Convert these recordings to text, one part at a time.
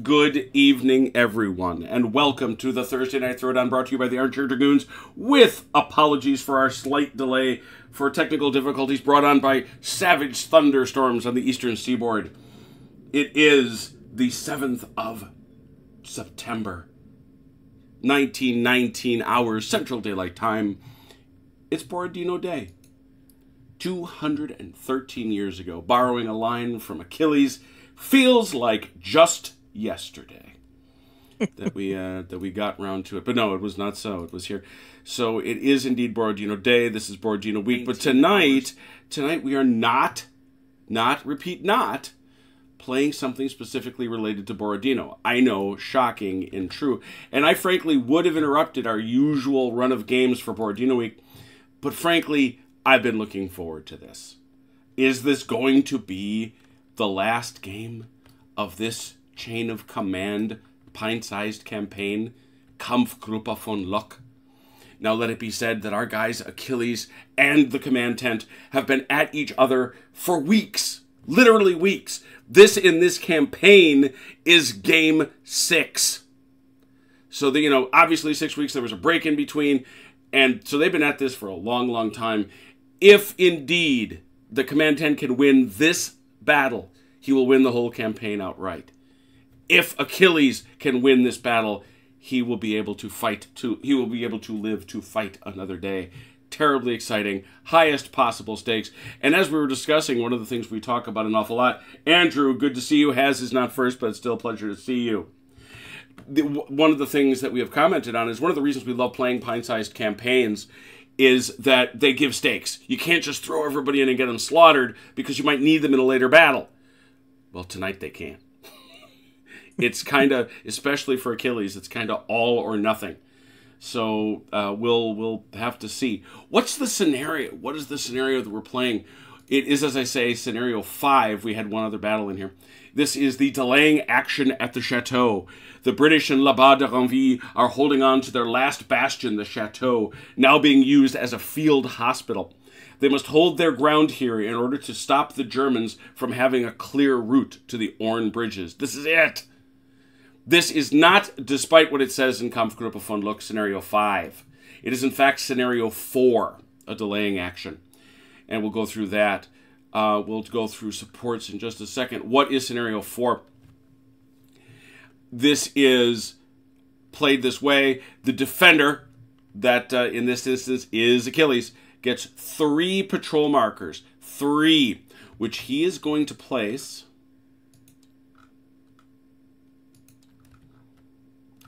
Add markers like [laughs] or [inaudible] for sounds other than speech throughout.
Good evening, everyone, and welcome to the Thursday Night Throwdown brought to you by the Armchair Dragoons with apologies for our slight delay for technical difficulties brought on by savage thunderstorms on the eastern seaboard. It is the 7th of September, 1919 hours Central Daylight Time. It's Borodino Day. 213 years ago, borrowing a line from Achilles, feels like just yesterday [laughs] that we uh, that we got round to it. But no, it was not so. It was here. So it is indeed Borodino Day. This is Borodino Week. But tonight, tonight we are not, not repeat not, playing something specifically related to Borodino. I know, shocking and true. And I frankly would have interrupted our usual run of games for Borodino Week, but frankly, I've been looking forward to this. Is this going to be the last game of this chain of command, pint sized campaign, Kampfgruppe von Luck. Now, let it be said that our guys, Achilles and the command tent, have been at each other for weeks, literally weeks. This in this campaign is game six. So, the, you know, obviously, six weeks, there was a break in between. And so they've been at this for a long, long time. If indeed the command tent can win this battle, he will win the whole campaign outright if Achilles can win this battle, he will be able to fight to he will be able to live to fight another day. Terribly exciting, highest possible stakes. And as we were discussing, one of the things we talk about an awful lot, Andrew, good to see you. Has is not first, but it's still a pleasure to see you. The, one of the things that we have commented on is one of the reasons we love playing pint-sized campaigns is that they give stakes. You can't just throw everybody in and get them slaughtered because you might need them in a later battle. Well, tonight they can it's kind of, especially for Achilles, it's kind of all or nothing. So uh, we'll we'll have to see. What's the scenario? What is the scenario that we're playing? It is, as I say, scenario five. We had one other battle in here. This is the delaying action at the chateau. The British in La Bas de Ranville are holding on to their last bastion, the chateau, now being used as a field hospital. They must hold their ground here in order to stop the Germans from having a clear route to the Orne bridges. This is it. This is not, despite what it says in Kampfgruppe von Luck, scenario 5. It is, in fact, scenario 4, a delaying action. And we'll go through that. Uh, we'll go through supports in just a second. What is scenario 4? This is played this way. The defender, that uh, in this instance is Achilles, gets three patrol markers. Three, which he is going to place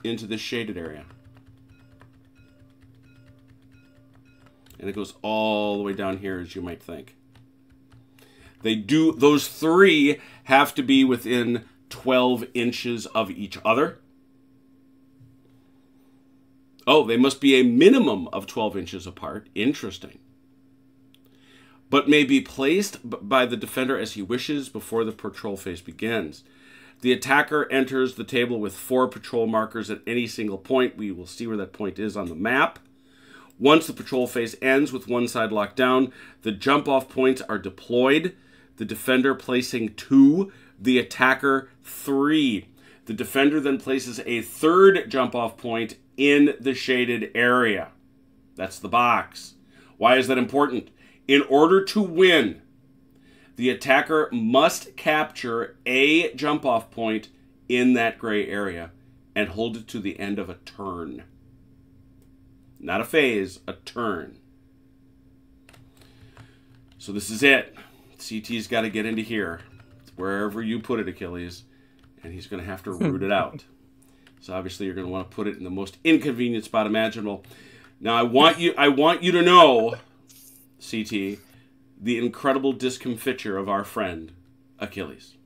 into this shaded area. And it goes all the way down here, as you might think. They do, those three have to be within 12 inches of each other. Oh, they must be a minimum of 12 inches apart. Interesting. But may be placed by the defender as he wishes before the patrol phase begins. The attacker enters the table with four patrol markers at any single point. We will see where that point is on the map. Once the patrol phase ends with one side locked down, the jump off points are deployed. The defender placing two, the attacker three. The defender then places a third jump off point in the shaded area. That's the box. Why is that important? In order to win, the attacker must capture a jump off point in that gray area and hold it to the end of a turn. Not a phase, a turn. So this is it. CT's got to get into here. wherever you put it, Achilles. And he's going to have to [laughs] root it out. So obviously you're going to want to put it in the most inconvenient spot imaginable. Now I want you I want you to know, CT, the incredible discomfiture of our friend Achilles.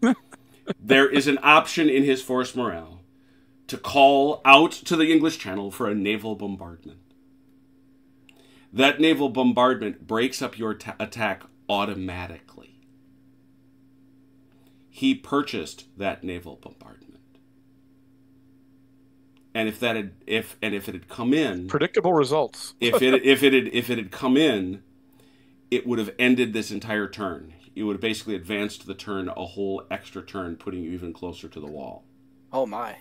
[laughs] there is an option in his force morale to call out to the English Channel for a naval bombardment. That naval bombardment breaks up your attack automatically. He purchased that naval bombardment. And if that had if and if it had come in predictable results. if it if it had if it had come in it would have ended this entire turn. it would have basically advanced the turn a whole extra turn, putting you even closer to the wall. Oh my.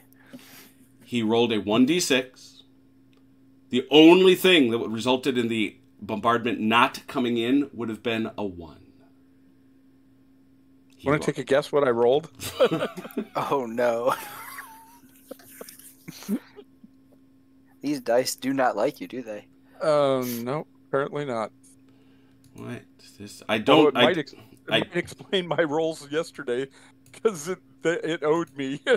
He rolled a 1d6. The only thing that would resulted in the bombardment not coming in would have been a 1. He Want to take a guess what I rolled? [laughs] Oh no. [laughs] These dice do not like you, do they? Um, no, apparently not. What? This I don't it might, I, ex- I- might explain my rolls yesterday because it it owed me. [laughs]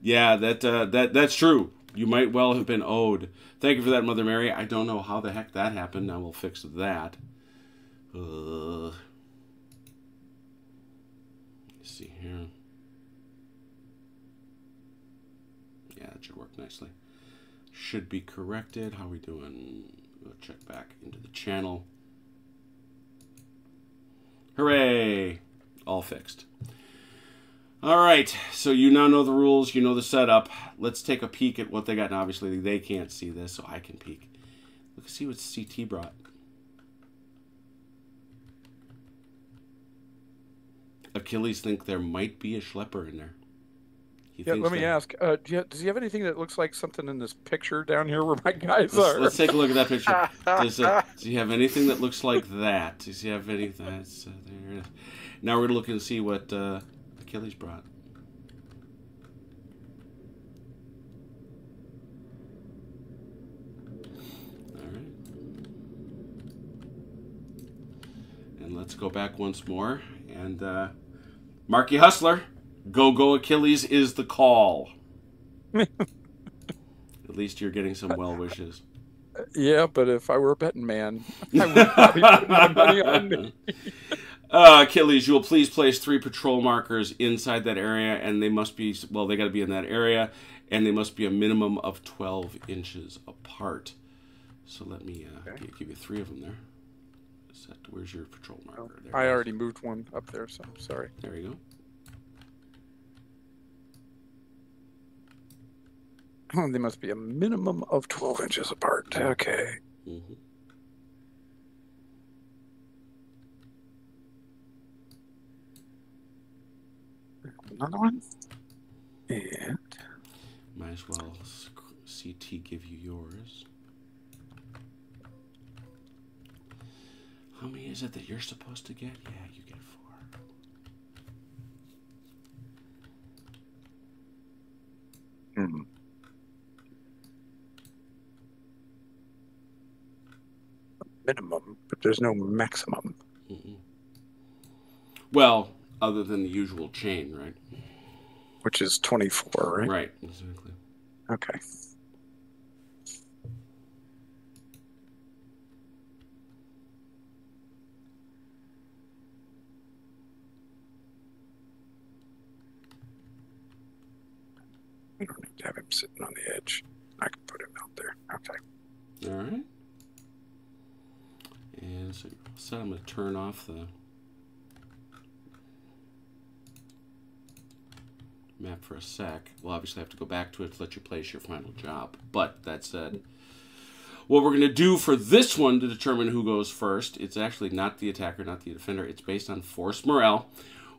Yeah, that uh, that that's true. You might well have been owed. Thank you for that, Mother Mary. I don't know how the heck that happened. Now we'll fix that. Uh, let's see here. Yeah, that should work nicely. Should be corrected. How are we doing? We'll check back into the channel. Hooray! All fixed. All right, so you now know the rules, you know the setup. Let's take a peek at what they got. And obviously, they can't see this, so I can peek. Let's see what CT brought. Achilles think there might be a schlepper in there. Yeah, let me that- ask. Uh, do you, does he have anything that looks like something in this picture down here where my guys Let's, are? let's take a look at that picture. [laughs] Does, uh, does he have anything that looks like that? Does he have anything? That's, uh, there. Now we're gonna look and see what uh, Achilles brought. All right. And let's go back once more. And uh, Marky Hustler, go go Achilles is the call. [laughs] At least you're getting some well wishes. yeah, but if I were a betting man, [laughs] I would probably put my money on me. [laughs] Uh, Achilles, you will please place three patrol markers inside that area, and they must be well. They got to be in that area, and they must be a minimum of twelve inches apart. So let me uh, Okay. gi- give you three of them there. Set, where's your patrol marker? There I already moved one up there, so I'm sorry. There you go. Oh, [laughs] they must be a minimum of 12 inches apart. Okay. hmm Another one. And Might as well CT give you yours. How many is it that you're supposed to get? Yeah, you get four. hmm. Minimum, but there's no maximum. Mm-mm. Well, other than the usual chain, right? Which is 24, right? Right, exactly. Okay. I don't need to have him sitting on the edge. I can put him out there. Okay. All right. And so, so I'm going to turn off the map for a sec. We'll obviously have to go back to it to let you place your final job. But that said, what we're going to do for this one to determine who goes first, it's actually not the attacker, not the defender. It's based on force morale.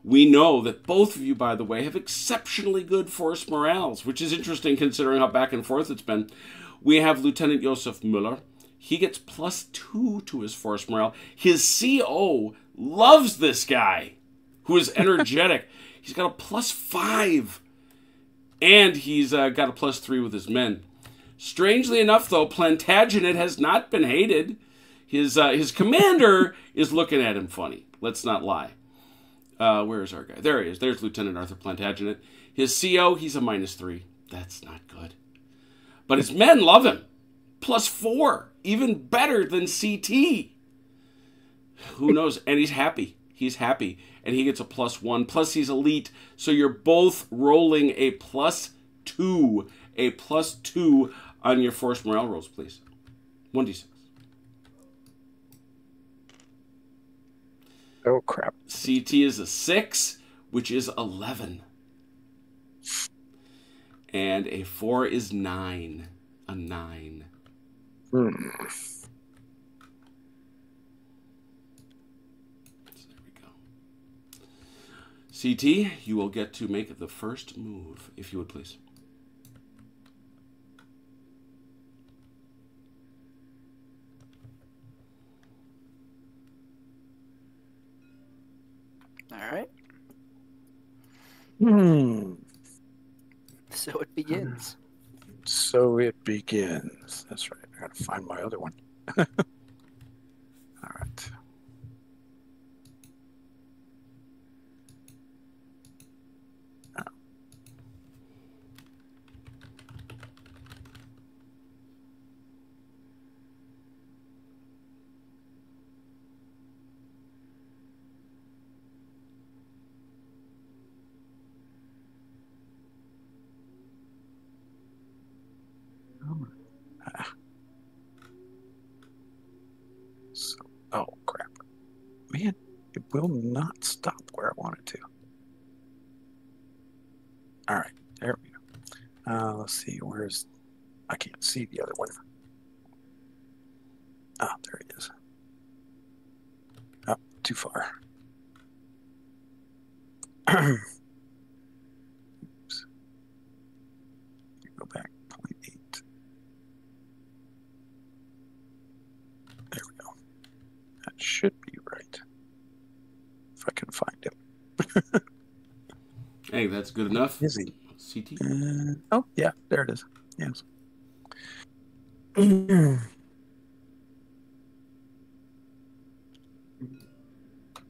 We know that both of you, by the way, have exceptionally good force morales, which is interesting considering how back and forth it's been. We have Lieutenant Josef Muller. He gets plus two to his force morale. His CO loves this guy, who is [laughs] energetic. he's got a plus five, and he's uh, got a plus three with his men. Strangely enough, though, Plantagenet has not been hated. His uh, his commander [laughs] is looking at him funny. Let's not lie. Uh, where is our guy? There he is. There's Lieutenant Arthur Plantagenet. His CO, he's a minus three. That's not good. But his men love him. Plus four. Even better than CT. Who knows? And he's happy. He's happy. And he gets a plus one. Plus he's elite. So you're both rolling a plus two. A plus two on your force morale rolls, please. 1d6. Oh, crap. CT is a 6, which is 11. And a 4 is 9. A 9. Hmm. CT, you will get to make the first move, if you would please. All right. Hmm. So it begins. So it begins. That's right. I gotta find my other one. [laughs] All right. So, oh crap. Man, it will not stop All right, there we go. Uh, let's see, where's. I can't see the other one. Ah, there it is. Up oh, too far. [clears throat] Oops. Go back 0.8. There we go. That should be right. If I can find him. Hey, that's good enough. Is he? CT. Uh, oh, yeah, there it is. Yes.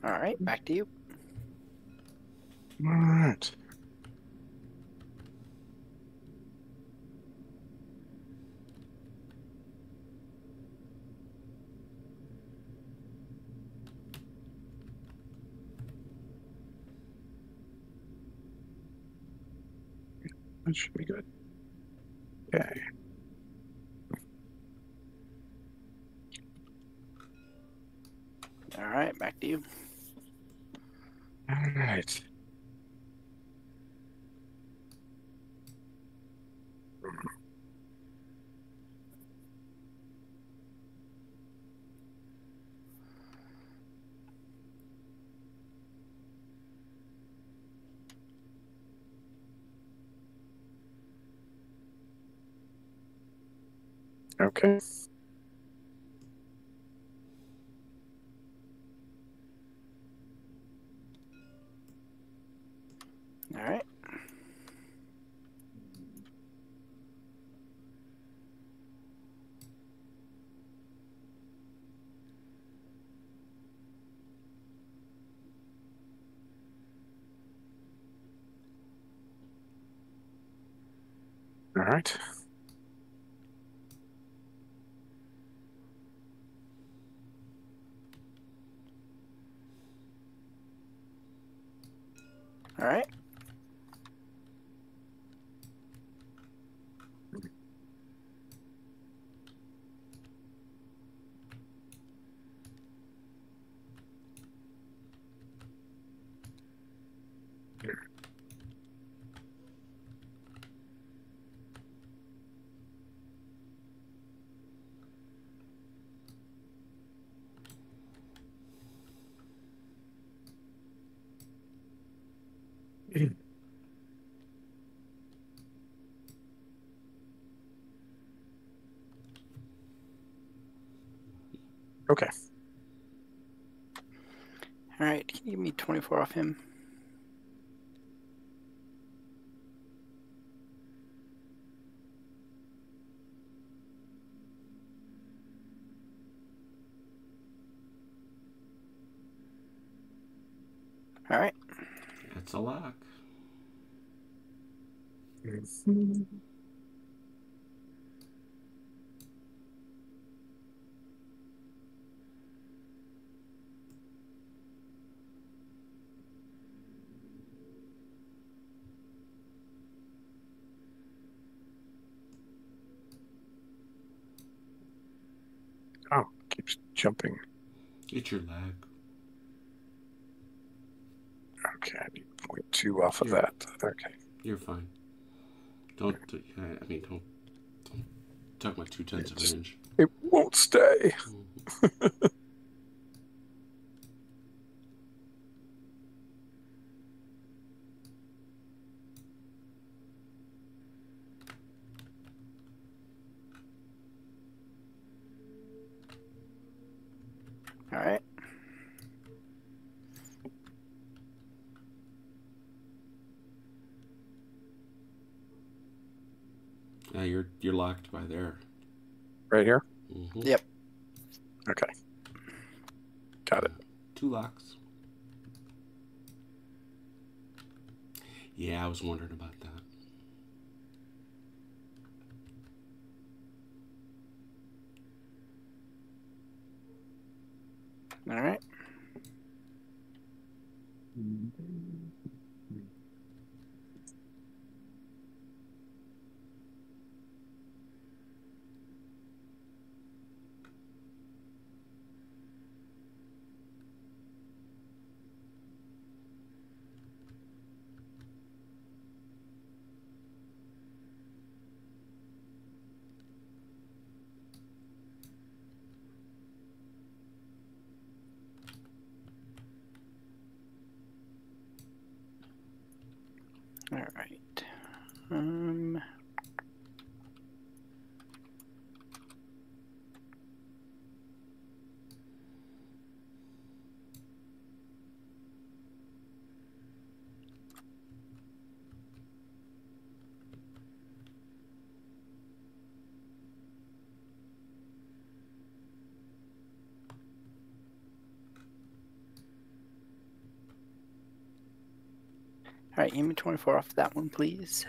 All right, back to you. All right. That should be good. Okay. All right, back to you. All right. Okay. All right. All right. All right. Okay. All right. Can you give me 24 off him? All right. That's a lock. Oh, keeps jumping. It's your lag. Okay, I need point two off of Yeah. that. Okay. You're fine. Don't. I mean, don't. Don't talk about two tenths of an inch. It won't stay. Yeah, mm-hmm [laughs] you're you're locked by there. Right here? hmm Yep. Okay. Got it. Two locks. Yeah, I was wondering about that. All right. All right. Um. All right, give me 24 off that one, please.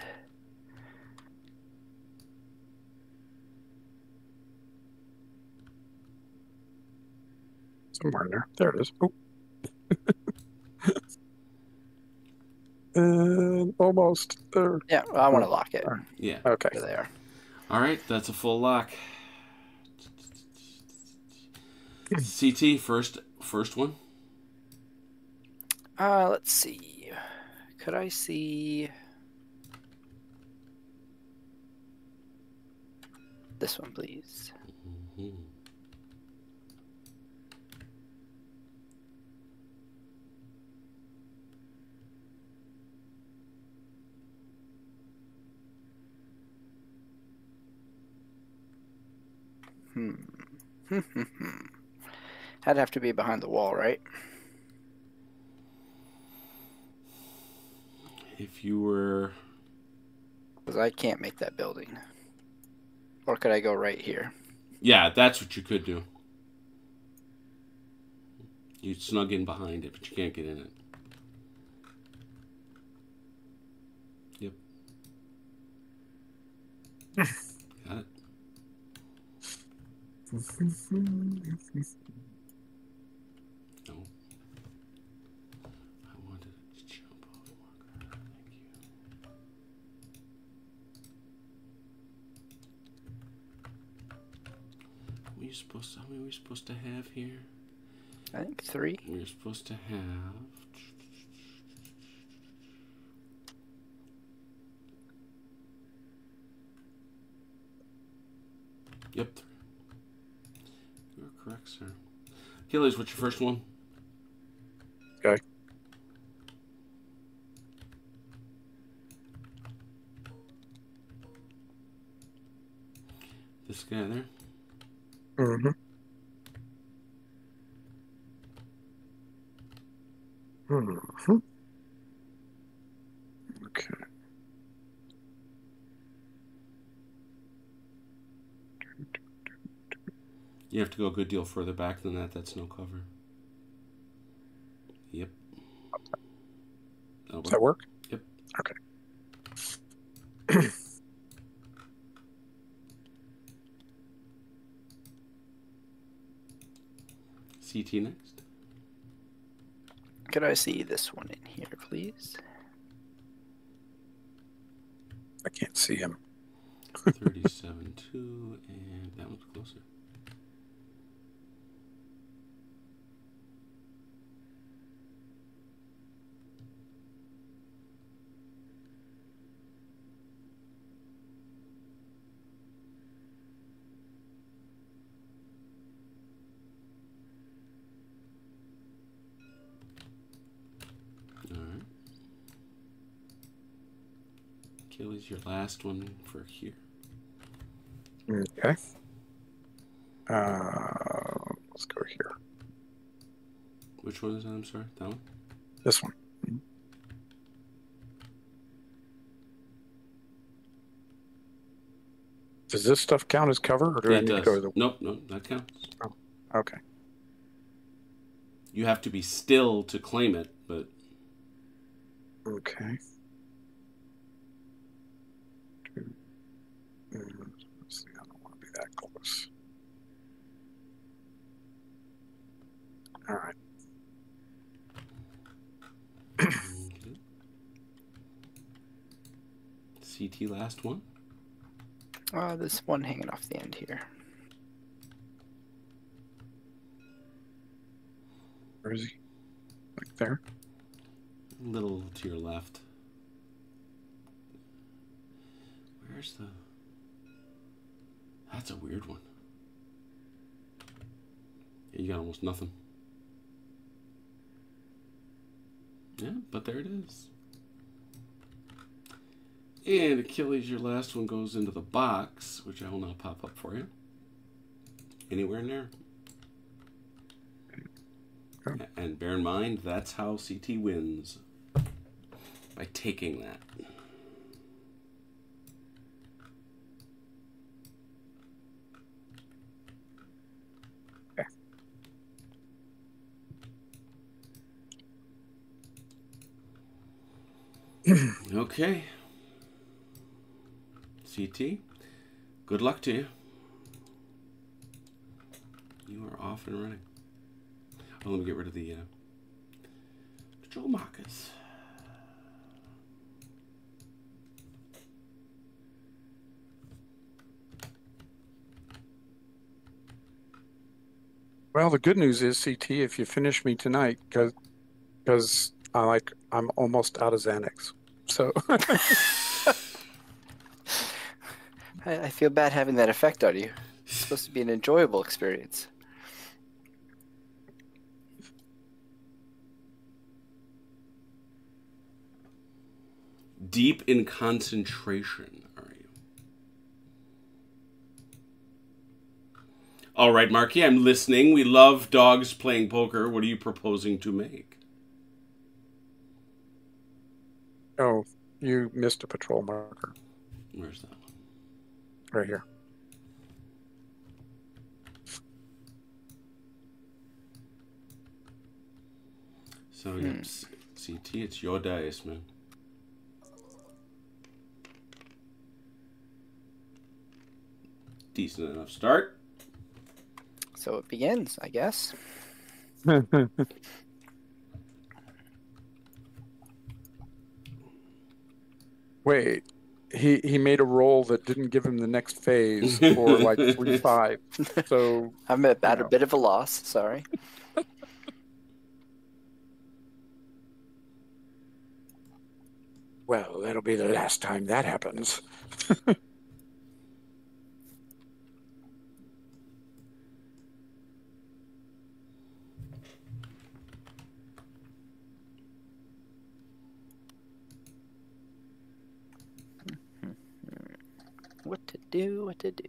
Somewhere in there. There it is. Oh. [laughs] and almost there. Yeah, well, I want to lock it. All right. Yeah. Okay. There they are. All right, that's a full lock. [clears throat] CT first first one. Uh, let's see. Could I see this one, please? Hmm. [laughs] That'd have to be behind the wall, right? If you were Because I can't make that building. Or could I go right here? Yeah, that's what you could do. You'd snug in behind it, but you can't get in it. Yep. [laughs] Got it. [laughs] supposed to, how many are we supposed to have here? I think three. We're supposed to have. Yep. three. You're correct, sir. Achilles, what's your first one? Okay. This guy there. Mm-hmm. Mm-hmm. Okay. You have to go a good deal further back than that. That's no cover. Yep. That'll Does that work. work? Yep. Okay. CT next. Could I see this one in here, please? I can't see him. 37 2, and that one's closer. All right. Achilles, your last one for here. Okay. Uh, let's go here. Which one is that? I'm sorry. That one? This one. Does this stuff count as cover, or do I it need does. to go to the? Nope, no, that counts. Oh, Okay. You have to be still to claim it, but Okay. Two. Mm, let's see, I don't want to be that close. All right. CT last one. Uh, this one hanging off the end here. Where is he? Like there? A little to your left. Where's the. That's a weird one. Yeah, you got almost nothing. Yeah, but there it is. And Achilles, your last one goes into the box, which I will now pop up for you. Anywhere in there. Oh. And bear in mind, that's how CT wins. By taking that. [clears throat] Okay. CT, good luck to you. You are off and running. Oh, let me get rid of the uh, control markers. Well, the good news is, CT, if you finish me tonight, because because I like I'm almost out of Xanax. So [laughs] I, I feel bad having that effect on you. It's supposed to be an enjoyable experience. Deep in concentration, are you? All right, Marky, I'm listening. We love dogs playing poker. What are you proposing to make? oh, you missed a patrol marker Where's that one? Right here. So, yep, hmm. CT, it's your dice, man. Decent enough start. So it begins, I guess. [laughs] Wait, he he made a roll that didn't give him the next phase for like three [laughs] five. So I'm at, at a bit of a loss. Sorry. [laughs] well, that'll be the last time that happens. [laughs] What to do? What to do?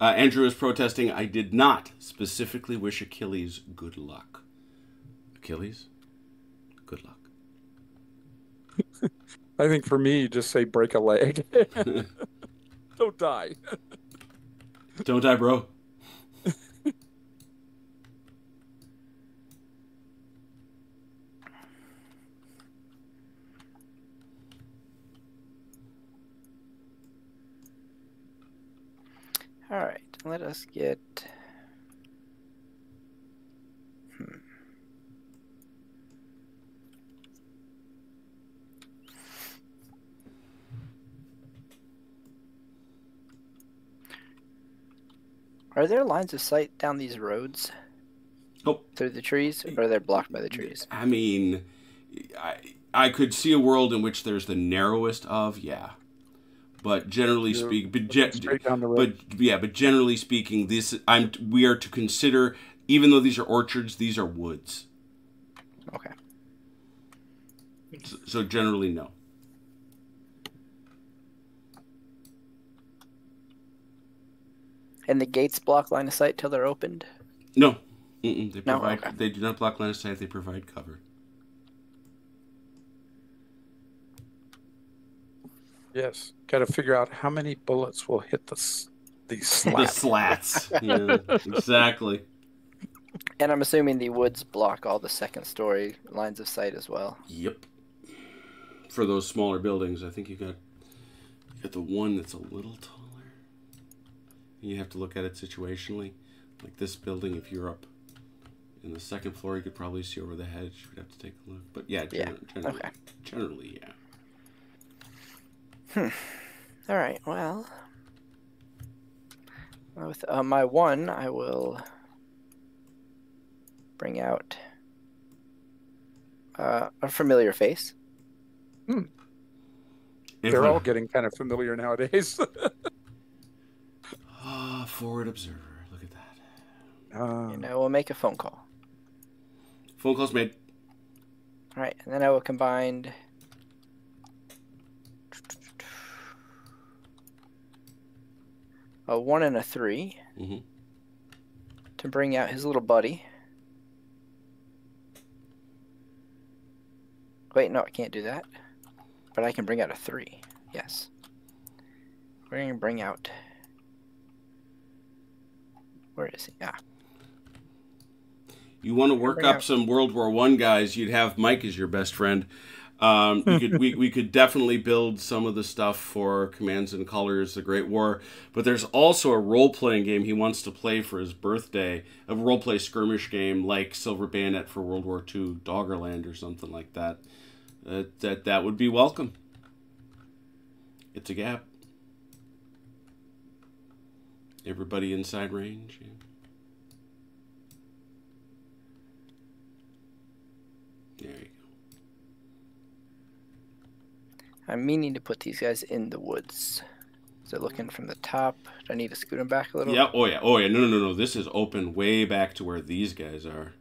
Uh, Andrew is protesting. I did not specifically wish Achilles good luck. Achilles, good luck. [laughs] I think for me, just say break a leg. [laughs] [laughs] Don't die. Don't die, bro. All right. Let us get. Hmm. Are there lines of sight down these roads Nope. through the trees, or are they blocked by the trees? I mean, I I could see a world in which there's the narrowest of, yeah. But generally You're speaking, but, looking gen- straight down the road. but yeah, but generally speaking, this I'm we are to consider even though these are orchards, these are woods. Okay. So, so generally, no. And the gates block line of sight till they're opened. No. Mm-mm, they No? Okay. They do not block line of sight. They provide cover. Yes. Got to figure out how many bullets will hit the s- these [laughs] The slats. slats. [laughs] Yeah, exactly. And I'm assuming the woods block all the second story lines of sight as well. Yep. For those smaller buildings, I think you got you got the one that's a little taller. You have to look at it situationally. Like this building, if you're up in the second floor, you could probably see over the hedge. You'd have to take a look. But yeah, Yeah, generally, okay. generally, yeah. All right. Well, with uh, my one, I will bring out uh, a familiar face. Hmm. They're all getting kind of familiar nowadays. [laughs] Ah, forward observer. Look at that. Uh, And I will make a phone call. Phone calls made. All right, and then I will combine. A one and a three hmm to bring out his little buddy. Wait, no, I can't do that. But I can bring out a three. Yes. We're going to bring out. Where is he? Ah, You want to work up out- some World War One guys? You'd have Mike as your best friend. Um, we could we, [laughs] we could definitely build some of the stuff for Commands and Colors, the Great War. But there's also a role playing game he wants to play for his birthday, a role play skirmish game like Silver Bayonet for World War II, Doggerland or something like that. Uh, that that would be welcome. It's a gap. Everybody inside range. Yeah. There you go. I'm meaning to put these guys in the woods. So looking from the top. Do I need to scoot them back a little? Yeah. Oh yeah. Oh yeah. No, no, no, no. This is open way back to where these guys are.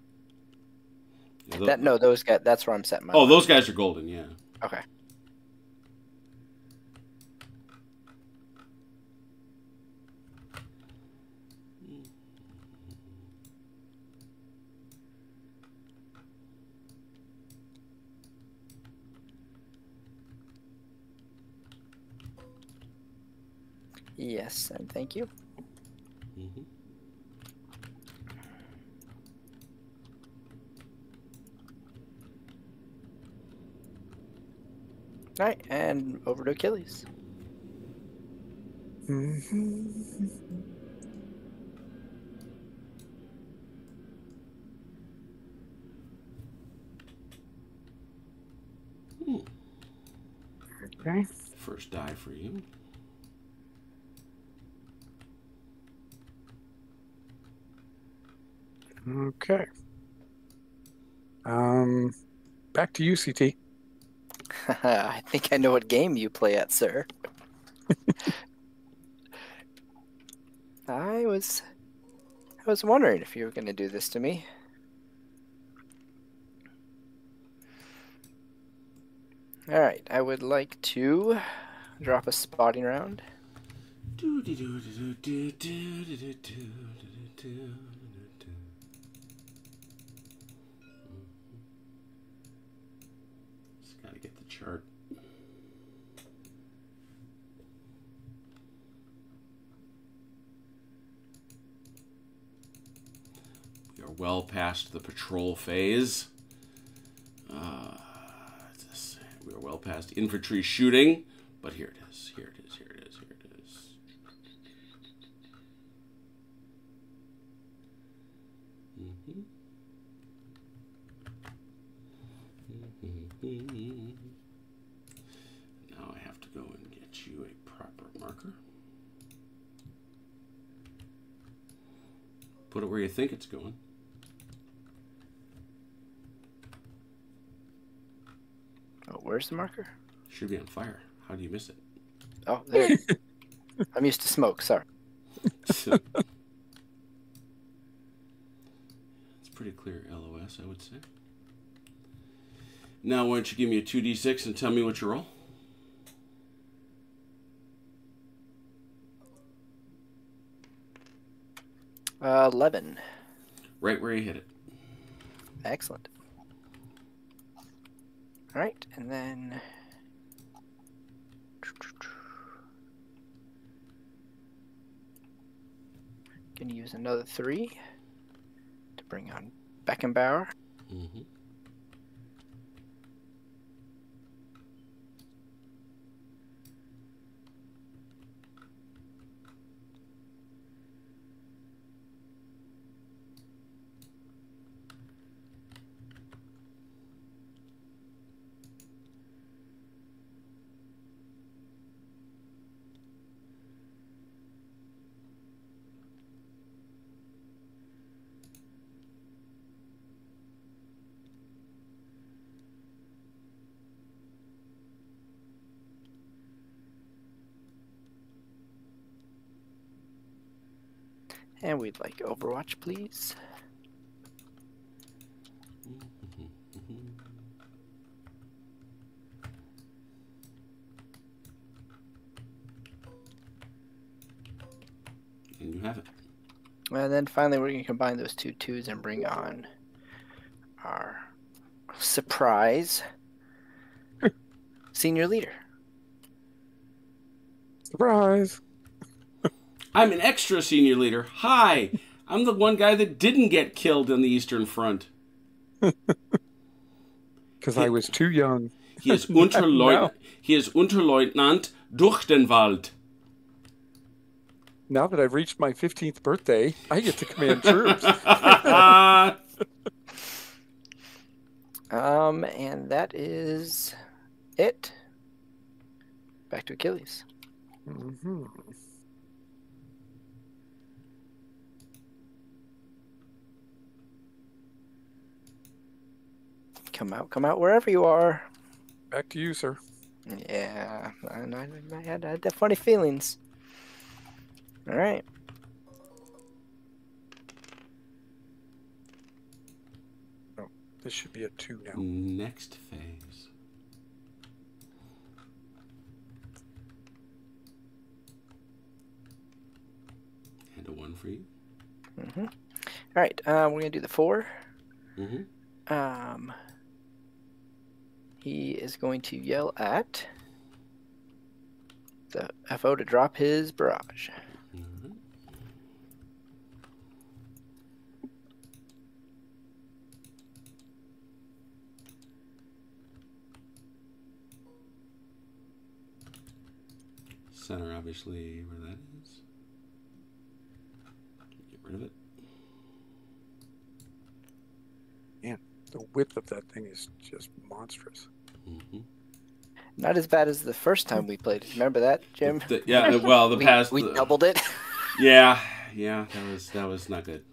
Yeah, That, no, those guys. That's where I'm setting my. oh, line. those guys are golden. Yeah. Okay. Yes, and thank you. hmm All right, and over to Achilles. okay. First die for you. Okay. Um, back to you, CT. [laughs] I think I know what game you play at, sir. [laughs] I was I was wondering if you were going to do this to me. All right, I would like to drop a spotting round. Just gotta get the chart. We are well past the patrol phase. Uh, we are well past infantry shooting, but here it is. Here it is. Here it is. Here it is. Mhm. Mhm. Now I have to go and get you a proper marker. Put it where you think it's going. Oh, where's the marker? Should be on fire. How do you miss it? Oh, there. [laughs] I'm used to smoke. Sorry. [laughs] it's pretty clear LOS, I would say. Now, why don't you give me a 2d6 and tell me what you roll? Uh, Eleven. Right where you hit it. Excellent. All right, and then... Gonna use another three to bring on Beckenbauer. Mm -hmm. We'd like Overwatch, please. And you have it. And then finally, we're going to combine those two twos and bring on our surprise [laughs] senior leader. Surprise! I'm an extra senior leader. Hi, I'm the one guy that didn't get killed on the Eastern Front. [laughs] Because I was too young. He is [laughs] Unterleut- He is Unterleutnant Duchtenwald. Now that I've reached my 15th birthday, I get to command troops. [laughs] Um, and that is it. Back to Achilles. hmm Come out, come out wherever you are. Back to you, sir. Yeah, I, I, I, had, I had that funny feelings. All right. This should be a two now. next phase. And a one for you. Mm-hmm. All right. Uh, we're gonna do the four. Mm-hmm. Um, he is going to yell at the FO to drop his barrage. Center, obviously, where that is. Get rid of it. The width of that thing is just monstrous. Mm-hmm. Not as bad as the first time we played. Remember that, Jim? The- yeah, well, the [laughs] we, past. we the- doubled it. [laughs] Yeah, yeah, that was that was not good.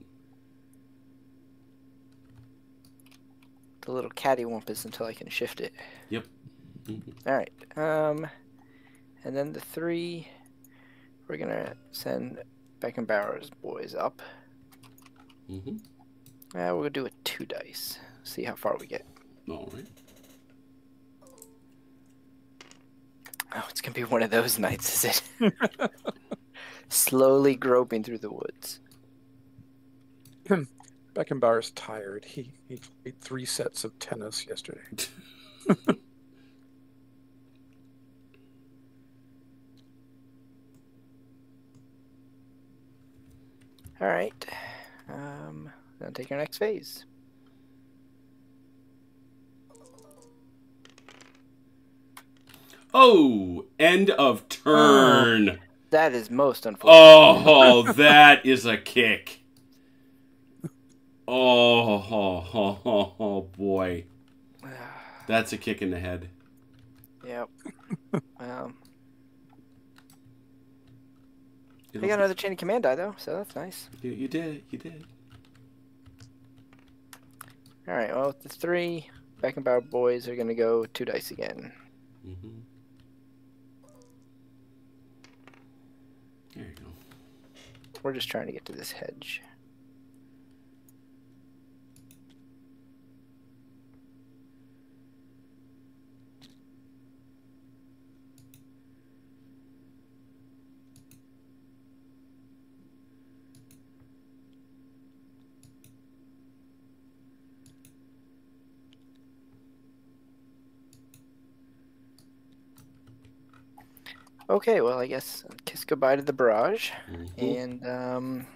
the little cattywampus until I can shift it. Mhm. All right. Um, and then the three, we're gonna send Beckenbauer's boys up. Mm-hmm. Uh, we're gonna do a two dice. See how far we get. All right. Oh, it's gonna be one of those nights, is it? [laughs] Slowly groping through the woods. [clears throat] Beckenbauer's tired. He he played three sets of tennis yesterday. [laughs] All right. Um, now take our next phase. Oh, end of turn. That is most unfortunate. Oh, [laughs] that is a kick. Oh, oh, oh, oh, oh, boy. That's a kick in the head. Yep. Um, I got another chain of command die though, so that's nice. You, you did. You did. All right. Well, the three Beckenbauer boys are gonna go two dice again. hmm There you go. We're just trying to get to this hedge. Okay, well, I guess kiss goodbye to the barrage. Mhm. And um,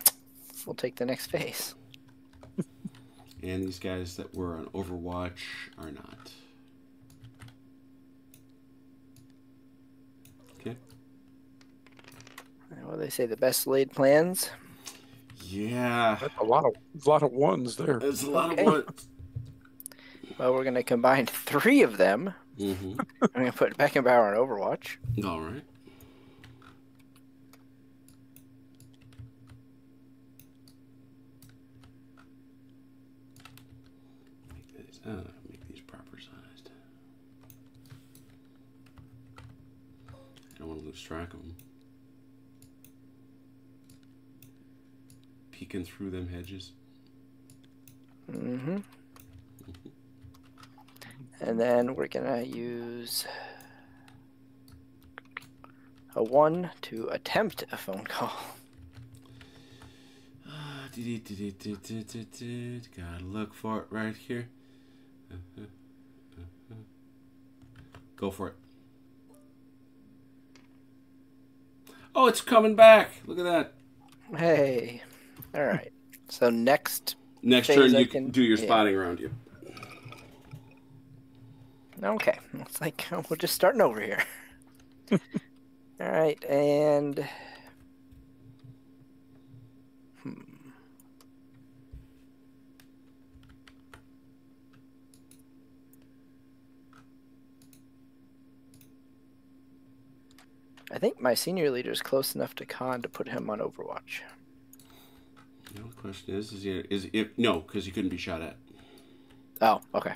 we'll take the next phase. [laughs] And these guys that were on Overwatch are not. Okay. Well, they say the best laid plans. Yeah. That's a lot of a lot of ones there. There's a lot Okay. of what. [laughs] Well, we're gonna combine three of them. Mm-hmm. [laughs] I'm gonna put Beckenbauer on Overwatch. All right. Make these, uh, make these proper sized. I don't want to lose track of them. Peeking through them hedges. Mm-hmm. And then we're gonna use a one to attempt a phone call. [sighs] Ah. Gotta look for it right here. Go for it. Oh, it's coming back. Look at that. Hey. All right. So next. Next turn, you can- can do your yeah. spotting around you. Okay. Looks like uh, we're just starting over here. [laughs] All right, and. I think my senior leader is close enough to Khan to put him on Overwatch. You know, the question is, is he, is if no, because he couldn't be shot at. Oh, okay.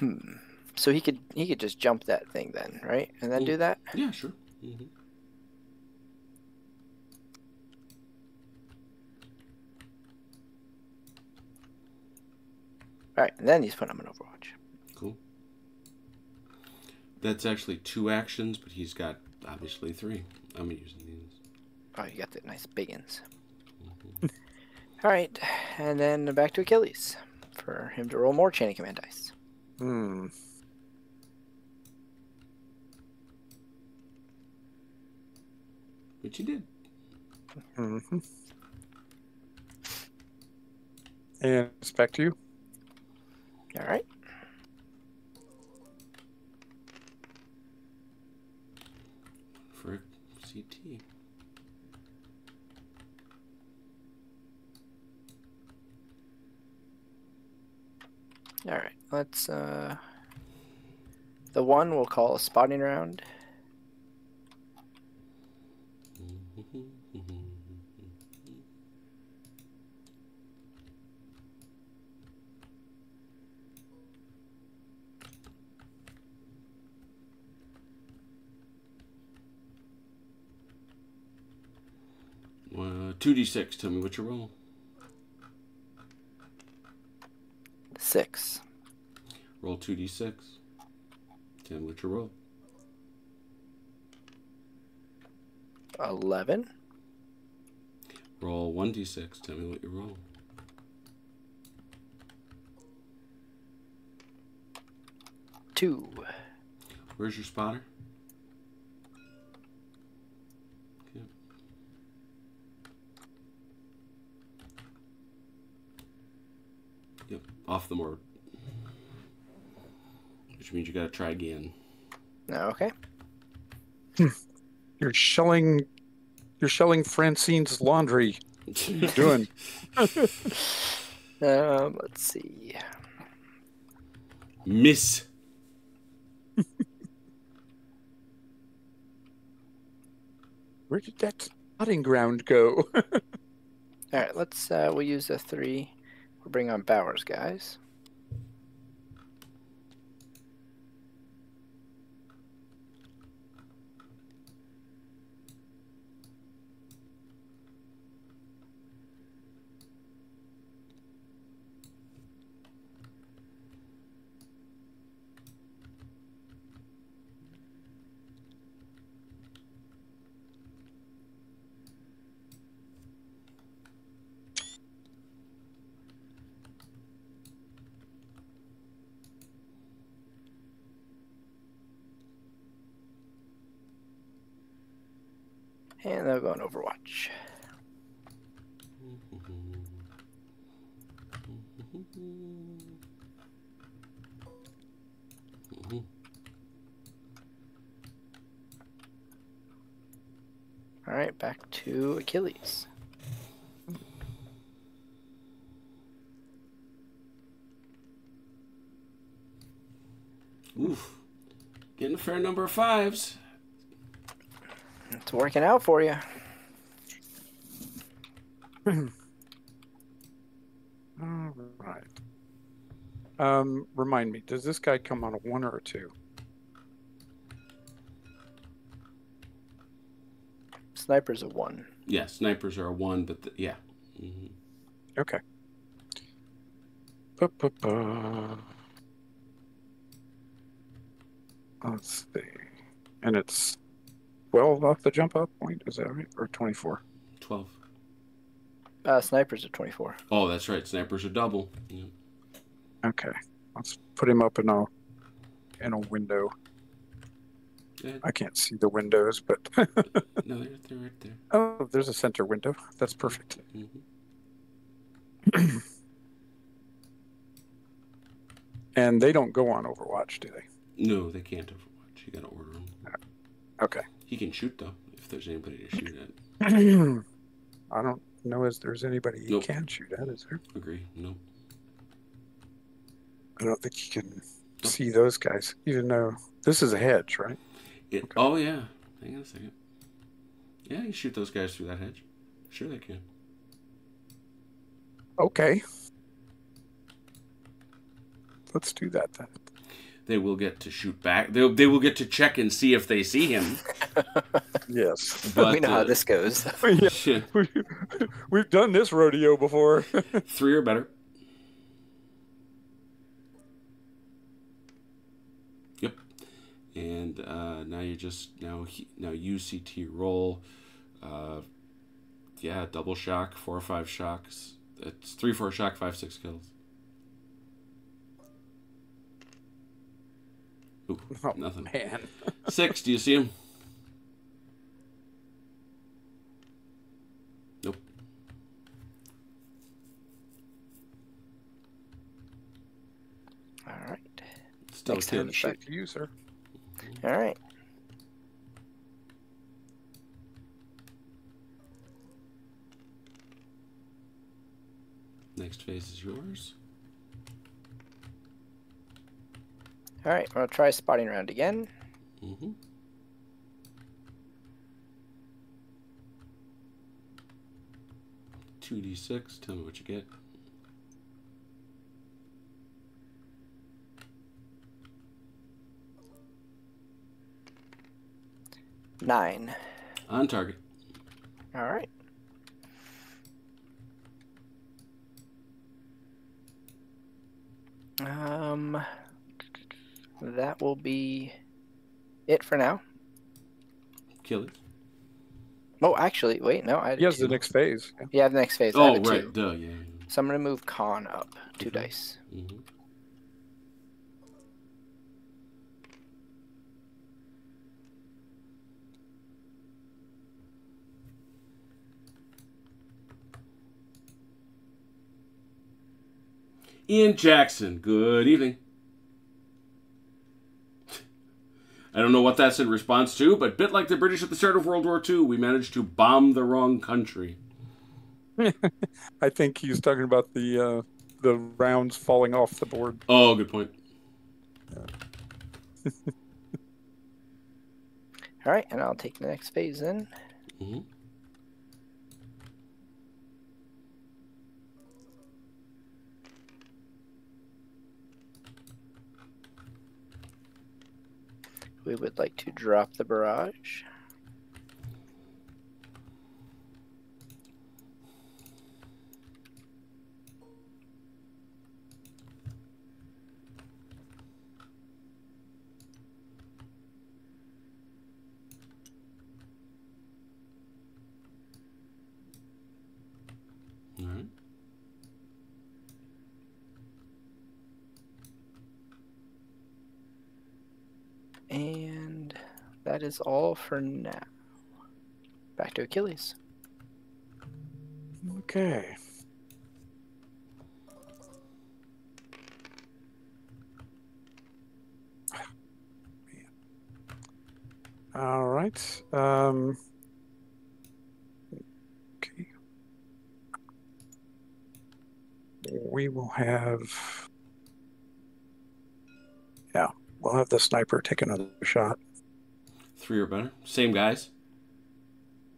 Hmm. So he could he could just jump that thing then, right? And then do that? Yeah, sure. hmm All right, and then he's putting him on Overwatch. Cool. That's actually two actions, but he's got obviously three. I'm using these. Oh, you got the nice big ones. [laughs] All right, and then back to Achilles for him to roll more chain of command dice. Hmm. Which he did. Mm-hmm. And it's back to you. All right. for CT. All right. Let's. uh The one we'll call a spotting round. Uh, 2d6. Tell me what you roll. Six. Roll 2d6. Tell me what you roll. Eleven. Roll 1d6. Tell me what you roll. Two. Where's your spotter? Okay. Yep, off the board. Which means you gotta try again. Okay. [laughs] You're shelling. You're shelling Francine's laundry. What are you doing? [laughs] Um. Let's see. Miss. Where did that spotting round go? [laughs] All right. Let's. uh We'll use a three. Bring on Bowers, guys. And they'll go on Overwatch. All right, back to Achilles. Oof. Getting a fair number of fives. It's working out for you. [clears throat] All right. Um, remind me, does this guy come on a one or a two? Sniper's a one. Yeah, snipers are a one, but the, yeah. hmm Okay. Ba-ba-ba. Let's see. And it's 12 off the jump off point, is that right? Or 24? 12. Uh, snipers are 24. Oh, that's right. Snipers are double. Yeah. Okay. Let's put him up in a in a window. Good. I can't see the windows, but [laughs] No, they're, they're right there. oh, there's a center window. That's perfect. hmm [clears throat] And they don't go on Overwatch, do they? No, they can't overwatch. You gotta order them. Okay. He can shoot though, if there's anybody to shoot at. [clears throat] I don't know if there's anybody you Nope. can shoot at, is there? Agree. No. I don't think he can see those guys, even though this is a hedge, right? It. Oh yeah. Hang on a second. Yeah, you shoot those guys through that hedge. Sure, they can. Okay. Let's do that then. They will get to shoot back. They they will get to check and see if they see him. [laughs] Yes. But we know how uh, this goes. [laughs] yeah. [laughs] We've done this rodeo before. three or better. Yep. And uh, now you just now he, now UCT roll. Uh, yeah, double shock, four or five shocks. It's three, four shock, five, six kills. Ooh, [laughs] oh, nothing. man. [laughs] Six. Do you see him? Nope. All right. Still Next a time kid. the to you, sir. All right. Next phase is yours. All right. We'll try spotting round again. Mm-hmm. Two d six. Tell me what you get. Nine. On target. All right. Um, that will be it for now. Kill it. Oh, actually, wait, no, I He has the next phase. Yeah. Yeah, the next phase. Oh right. two. Duh. Yeah. So I'm gonna move Khan up two Mhm. dice. Mm-hmm. Ian Jackson, good evening. I don't know what that's in response to, but bit like the British at the start of World War II, we managed to bomb the wrong country. [laughs] I think he's talking about the uh, the rounds falling off the board. Oh, good point. [laughs] All right, and I'll take the next phase then. hmm We would like to drop the barrage. is all for now. Back to Achilles. Okay. All right. Um, okay. We will have. Yeah, we'll have the sniper take another shot. Three or better. Same guys.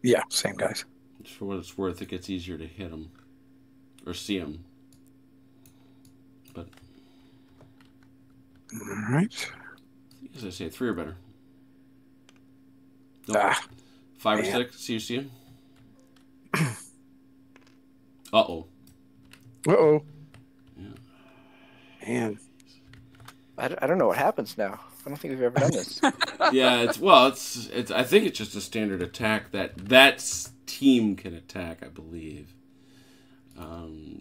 Yeah, same guys. Just for what it's worth, it gets easier to hit them or see them. But All right. as I say, three or better. Nope. Ah, Five or six. See you see him. [coughs] Uh oh. uh oh. Yeah. Man. I, d- I don't know what happens now. I don't think we've ever done this. [laughs] Yeah, it's well, it's it's. I think it's just a standard attack that that team can attack. I believe. Um,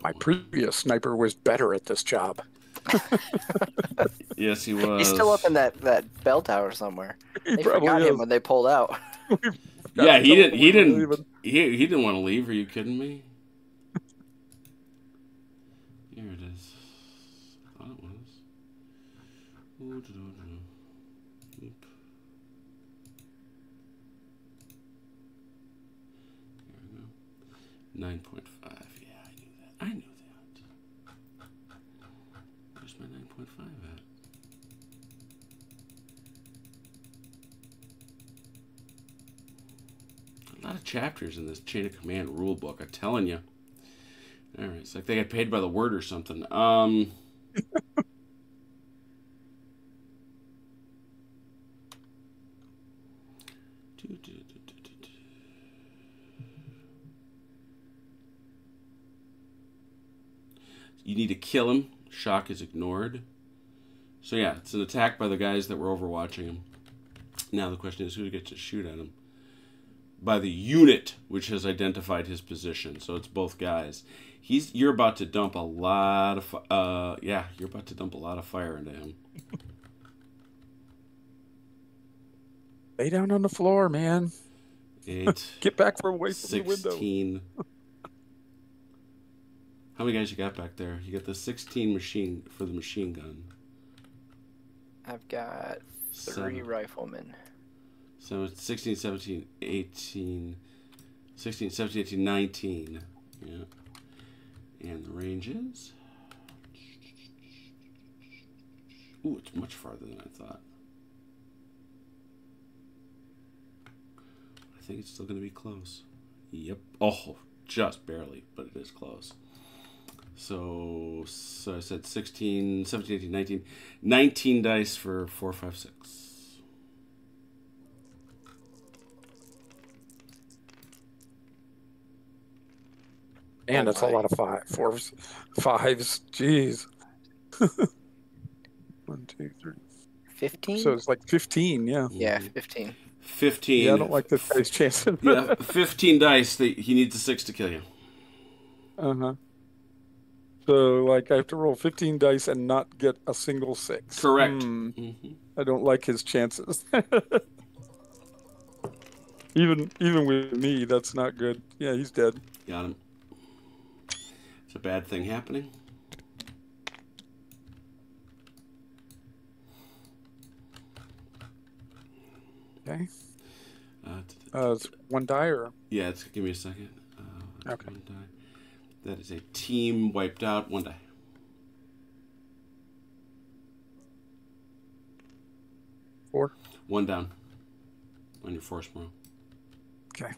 My previous sniper was better at this job. [laughs] yes, he was. He's still up in that, that bell tower somewhere. He They forgot him when they pulled out. [laughs] Yeah, he didn't. He didn't. He he didn't want to leave. Are you kidding me? Here it is. I thought it was. Ooh, do, do, do. Oop. There we go. Nine point five. Yeah, I knew that. I knew that. Where's my nine point five at? A lot of chapters in this chain of command rule book. I'm telling you. All right, it's like they got paid by the word or something. Um. [laughs] do, do, do, do, do, do. You need to kill him. Shock is ignored. So yeah, it's an attack by the guys that were overwatching him. Now the question is who gets to shoot at him? By the unit which has identified his position. So it's both guys. He's you're about to dump a lot of uh yeah, you're about to dump a lot of fire into him. Lay down on the floor, man. Eight, [laughs] Get back from away from the window. How many guys you got back there? You got the sixteen machine for the machine gun. I've got three Seven. riflemen. So it's 16, 17, 18, 16, 17, 18, 19. Yeah. And the ranges. Ooh, it's much farther than I thought. I think it's still going to be close. Yep. Oh, just barely, but it is close. So, so I said 16, 17, 18, 19. 19 dice for 4, 5, 6. Man, Oh that's a lot of five, fours, fives. Jeez. [laughs] One, two, three. 15? So it's like 15, yeah. yeah, 15. 15. Yeah, I don't like this guy's chances. [laughs] yeah, 15 dice. That he needs a 6 to kill you. Uh huh. So, like, I have to roll 15 dice and not get a single six. Correct. Hmm, hmm I don't like his chances. [laughs] even even with me, that's not good. Yeah, he's dead. Got him. It's a bad thing happening. Okay. Uh, t- t- Uh, it's one die or yeah, it's, give me a second. Uh, that's Okay. That is a team wiped out. One die. four. One down. On your force roll. Okay.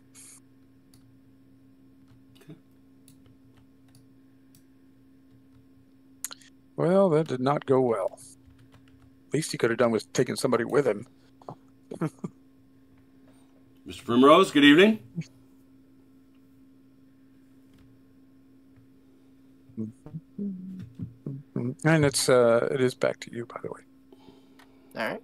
Okay. Well, that did not go well. At least he could have done was taking somebody with him. [laughs] Mr. Primrose, good evening. And it's uh, it is back to you, by the way. All right.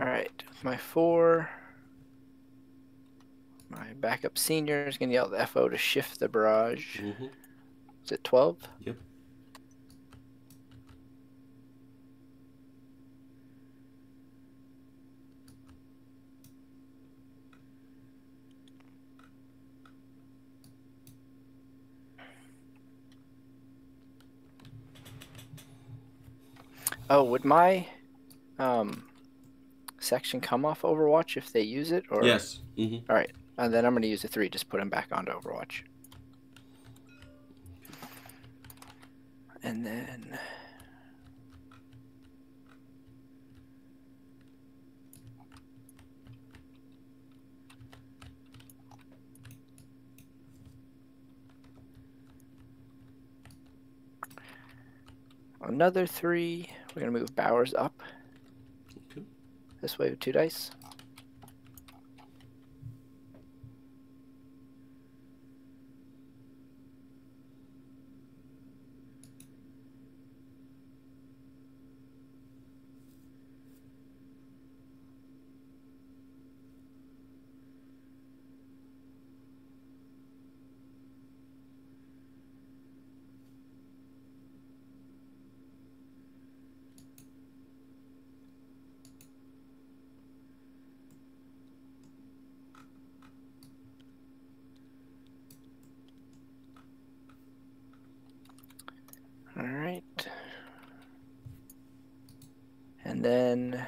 All right. My four. My backup senior is going to yell at the FO to shift the barrage. hmm Is it 12? Yep. Oh, would my um section come off Overwatch if they use it? Or Yes. hmm All right, and then I'm going to use the three. Just put him back onto Overwatch. And then another three. We're going to move Bowers up Okay. this way with two dice. All right. And then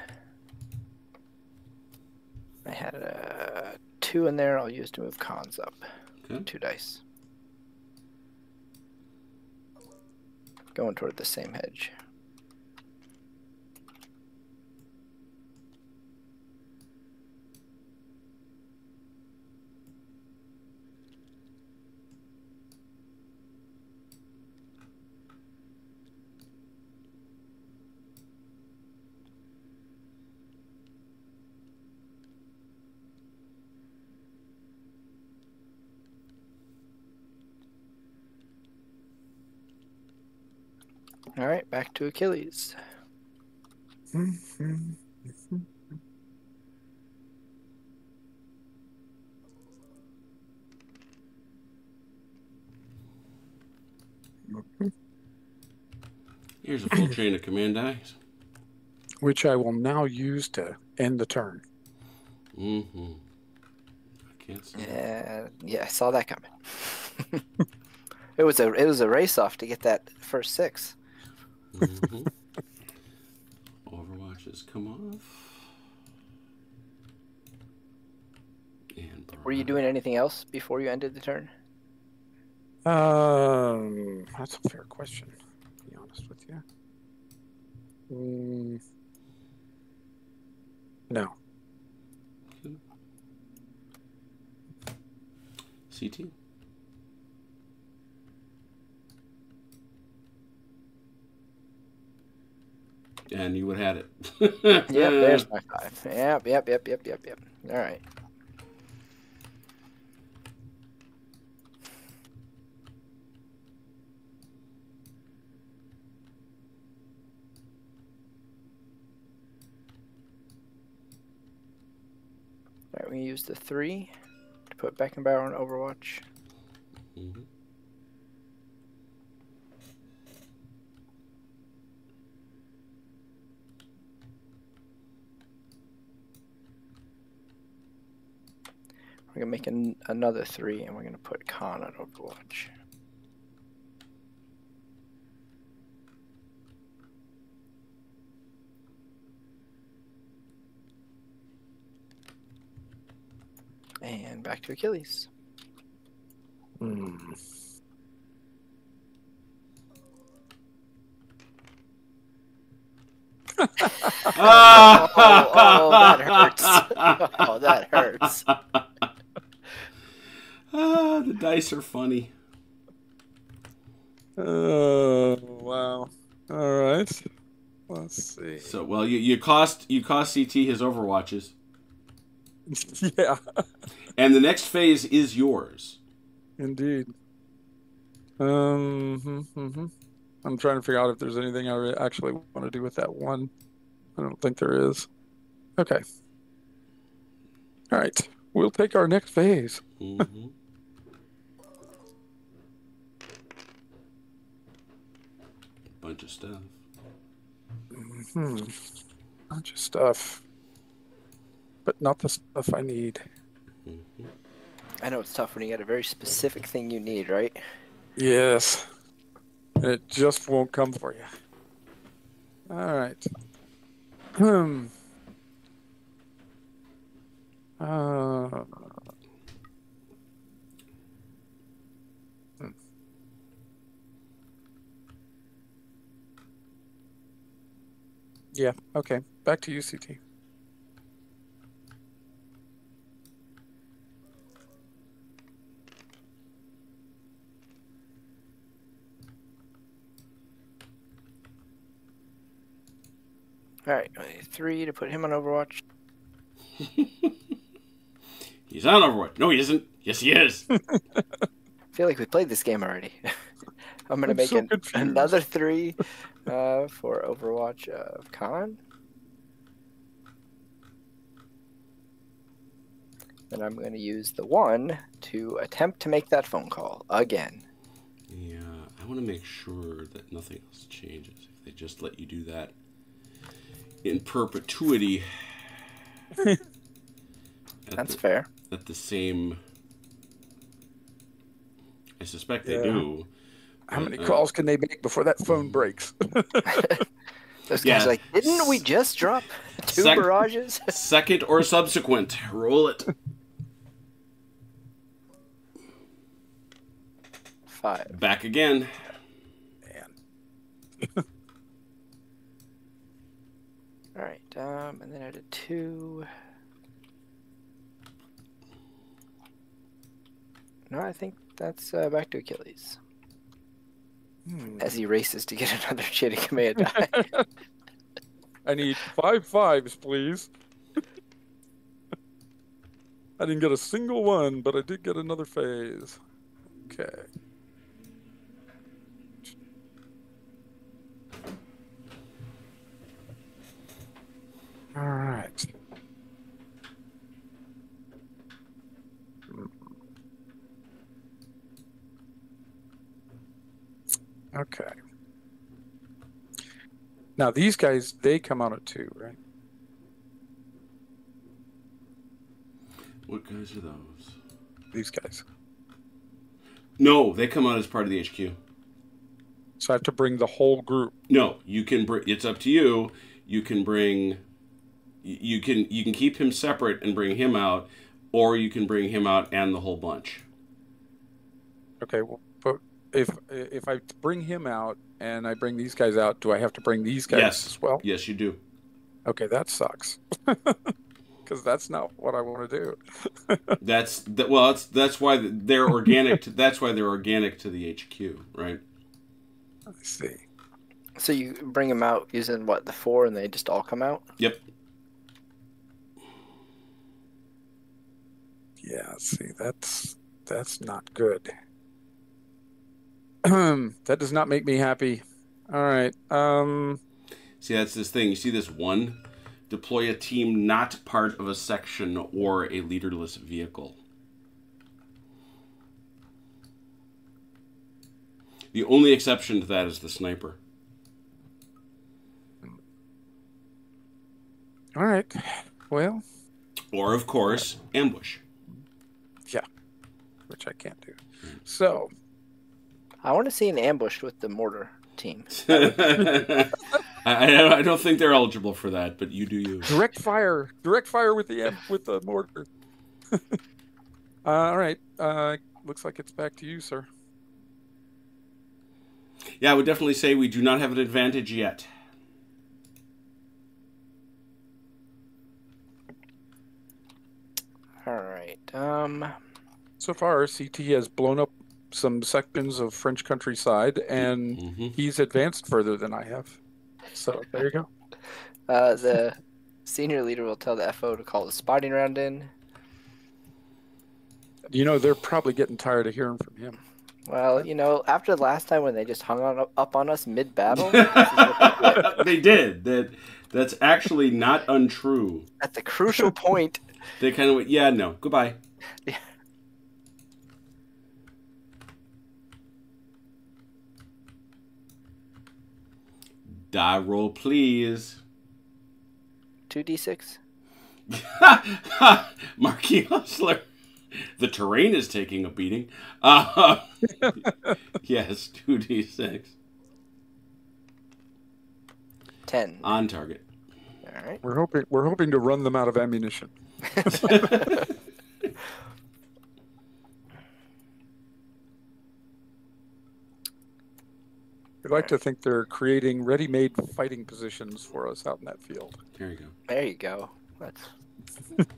I had a two in there. I'll use to move Khan's up. Okay. Two dice. Going toward the same hedge. All right, back to Achilles. Here's a full chain of command dice. Which I will now use to end the turn. Mm-hmm. I can't see. Yeah, yeah, I saw that coming. [laughs] it was a it was a race off to get that first six. Mhm. Overwatch has come off. And Were you doing anything else before you ended the turn? Um, that's a fair question. To be honest with you. Mm, no. CT? And you would have had it. [laughs] Yep, there's my [laughs] five. Yep, yep, yep, yep, yep, yep. All right. All right, we use the three to put Beckenbauer on Overwatch. Mhm. We're gonna make an, another three, and we're gonna put Khan on Overwatch. And back to Achilles. Mm. [laughs] Oh, oh, that hurts. [laughs] Oh, that hurts. Ah, [laughs] the dice are funny. Oh wow! All right. Let's see. So, well, you, you cost you cost CT his Overwatches, [laughs] yeah, and the next phase is yours. indeed. Um, hmm, hmm, hmm. I'm trying to figure out if there's anything I actually want to do with that one. I don't think there is. Okay. All right. We'll take our next phase. hmm Bunch of stuff. Hmm. Bunch of stuff, but not the stuff I need. Mhm. I know it's tough when you got a very specific thing you need, right? Yes. And it just won't come for you. All right. Hmm. Uh, yeah. Okay. Back to UCT. All right, three to put him on Overwatch. [laughs] He's on Overwatch. No, he isn't. Yes, he is. [laughs] I feel like we played this game already. [laughs] I'm gonna I'm make so an, another three uh, for Overwatch of Khan. Then I'm going to use the one to attempt to make that phone call again. yeah, I want to make sure that nothing else changes. If they just let you do that in perpetuity. [laughs] That's the, fair. at the same. I suspect they Yeah. do. How many Uh, calls can they make before that phone breaks? [laughs] Those Yeah. guys are like, didn't we just drop two Sec- barrages? [laughs] Second or subsequent. Roll it. Five. Back again. Man. [laughs] All right, um, and then I did two. No, I think that's uh, back to Achilles Hmm. as he races to get [laughs] another shitty command die. I need five fives, please. I didn't get a single one, but I did get another phase. Okay. All right. Okay. Now these guys, they come out at two, right? What guys are those? These guys. No, they come out as part of the HQ. So I have to bring the whole group. No, you can bring. It's up to you. You can bring. You can you can keep him separate and bring him out, or you can bring him out and the whole bunch. Okay, well, if if I bring him out and I bring these guys out, do I have to bring these guys Yes. as well? Yes, you do. Okay, that sucks. [laughs] Because that's not what I want to do. [laughs] That's that. Well, that's that's why they're organic. To, that's why they're organic to the HQ, right? I see. so you bring them out using what the four, and they just all come out. Yep. Yeah, see, that's that's not good. [clears throat] that does not make me happy. All right. Um. See, that's this thing. You see this one? Deploy a team not part of a section or a leaderless vehicle. The only exception to that is the sniper. All right. Well, Or, of course, ambush. Yeah. Which I can't do. So I want to see an ambush with the mortar team. [laughs] I, I I don't think they're eligible for that, but you do you. direct fire, direct fire with the with the mortar. [laughs] uh, all right. Uh, looks like it's back to you, sir. Yeah, I would definitely say we do not have an advantage yet. All right. Um. So far, CT has blown up some sections of French countryside, and hmm he's advanced further than I have. So there you go. Uh, the senior leader will tell the FO to call the spotting round in. You know, they're probably getting tired of hearing from him. Well, you know, after the last time when they just hung on up on us mid battle, [laughs] [laughs] they did. That that's actually not untrue. at the crucial point, They kind of went, yeah, no, goodbye. Yeah. Die roll, please. two d six. [laughs] Marquis Hustler. The terrain is taking a beating. Uh, [laughs] yes, 2d6. Ten. On target. All right. We're hoping we're hoping to run them out of ammunition. [laughs] We like to think they're creating ready-made fighting positions for us out in that field. There you go. There you go. That's [laughs]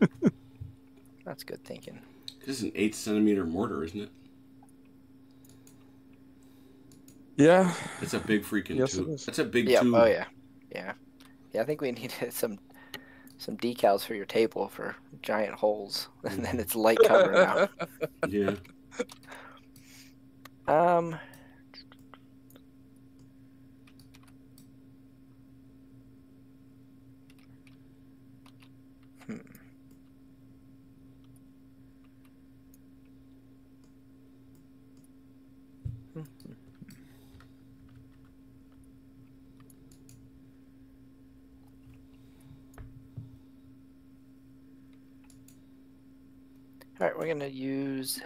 that's good thinking. This is an eight centimeter mortar, isn't it? Yeah, That's a big freaking Yes, it tube. That's a big Yeah. tube. Oh yeah. Yeah. Yeah. I think we [laughs] need some some decals for your table for giant holes, [laughs] and then it's light cover now. Yeah. Um. Hmm. All right, we're gonna use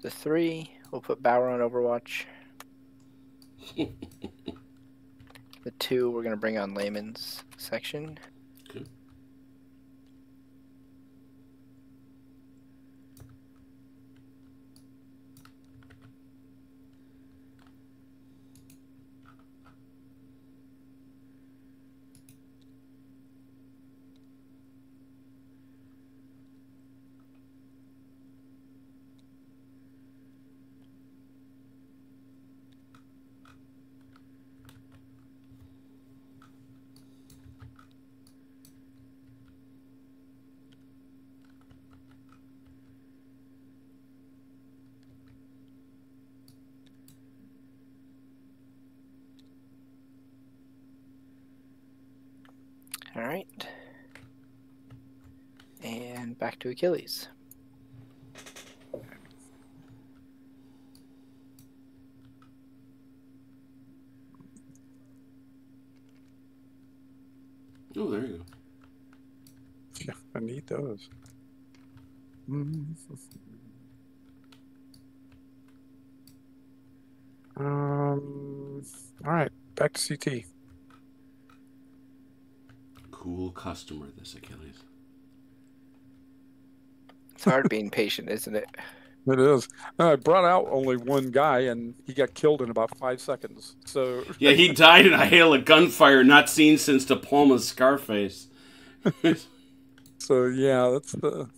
the three. We'll put Bauer on Overwatch. [laughs] the two, we're gonna bring on Layman's section. Okay. All right. And back to Achilles. Oh, there you go. yeah, I need those. Mm. Um. All right, back to CT. Cool customer, this Achilles. It's hard being patient, isn't it? It is. Uh, I brought out only one guy, and he got killed in about five seconds. So Yeah, he [laughs] died in a hail of gunfire not seen since De Palma's Scarface. [laughs] So yeah, that's the.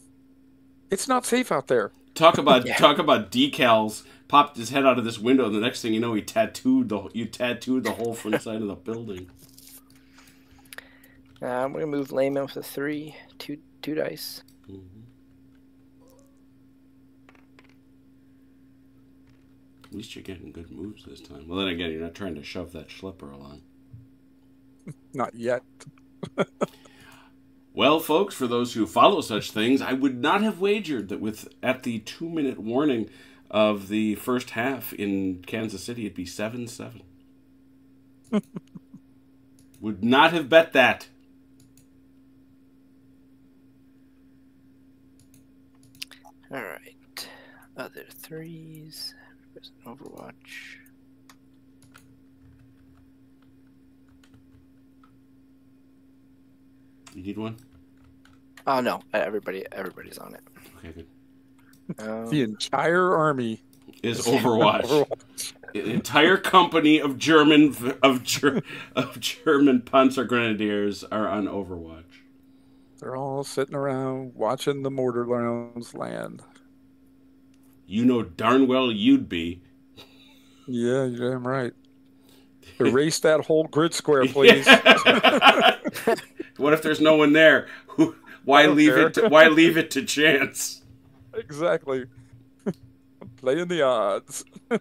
It's not safe out there. Talk about [laughs] Yeah. talk about decals. Popped his head out of this window, and the next thing you know, he tattooed the you tattooed the whole front side of the building. Um, we're gonna move Layman with a three, two, two dice. Mhm. At least you're getting good moves this time. Well, then again, you're not trying to shove that schlepper along. Not yet. [laughs] Well, folks, for those who follow such things, I would not have wagered that with at the two minute warning of the first half in Kansas City, it'd be 7 7. [laughs] would not have bet that. All right. Other threes. There's an Overwatch. You need one? Oh no, everybody, everybody's on it. Okay, good. Um, The entire army. Is Overwatch. Overwatch. Entire company of German of Ger, of German Panzer Grenadiers are on Overwatch. They're all sitting around watching the mortar rounds land. You know darn well you'd be. Yeah, you're damn right. [laughs] Erase that whole grid square, please. [laughs] what if there's no one there? Why leave care. it? To, why leave it to chance? exactly. [laughs] Playing the odds. all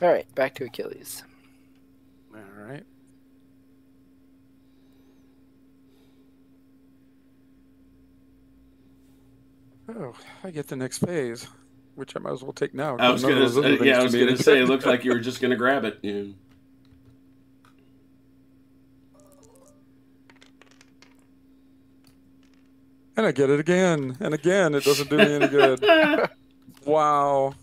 right, back to Achilles. All right. Oh, I get the next phase, which I might as well take now. I was gonna, uh, yeah, I was me gonna any say. It good. looked like you were just gonna grab it. Yeah. And I get it again and again. It doesn't do me any good. [laughs] wow.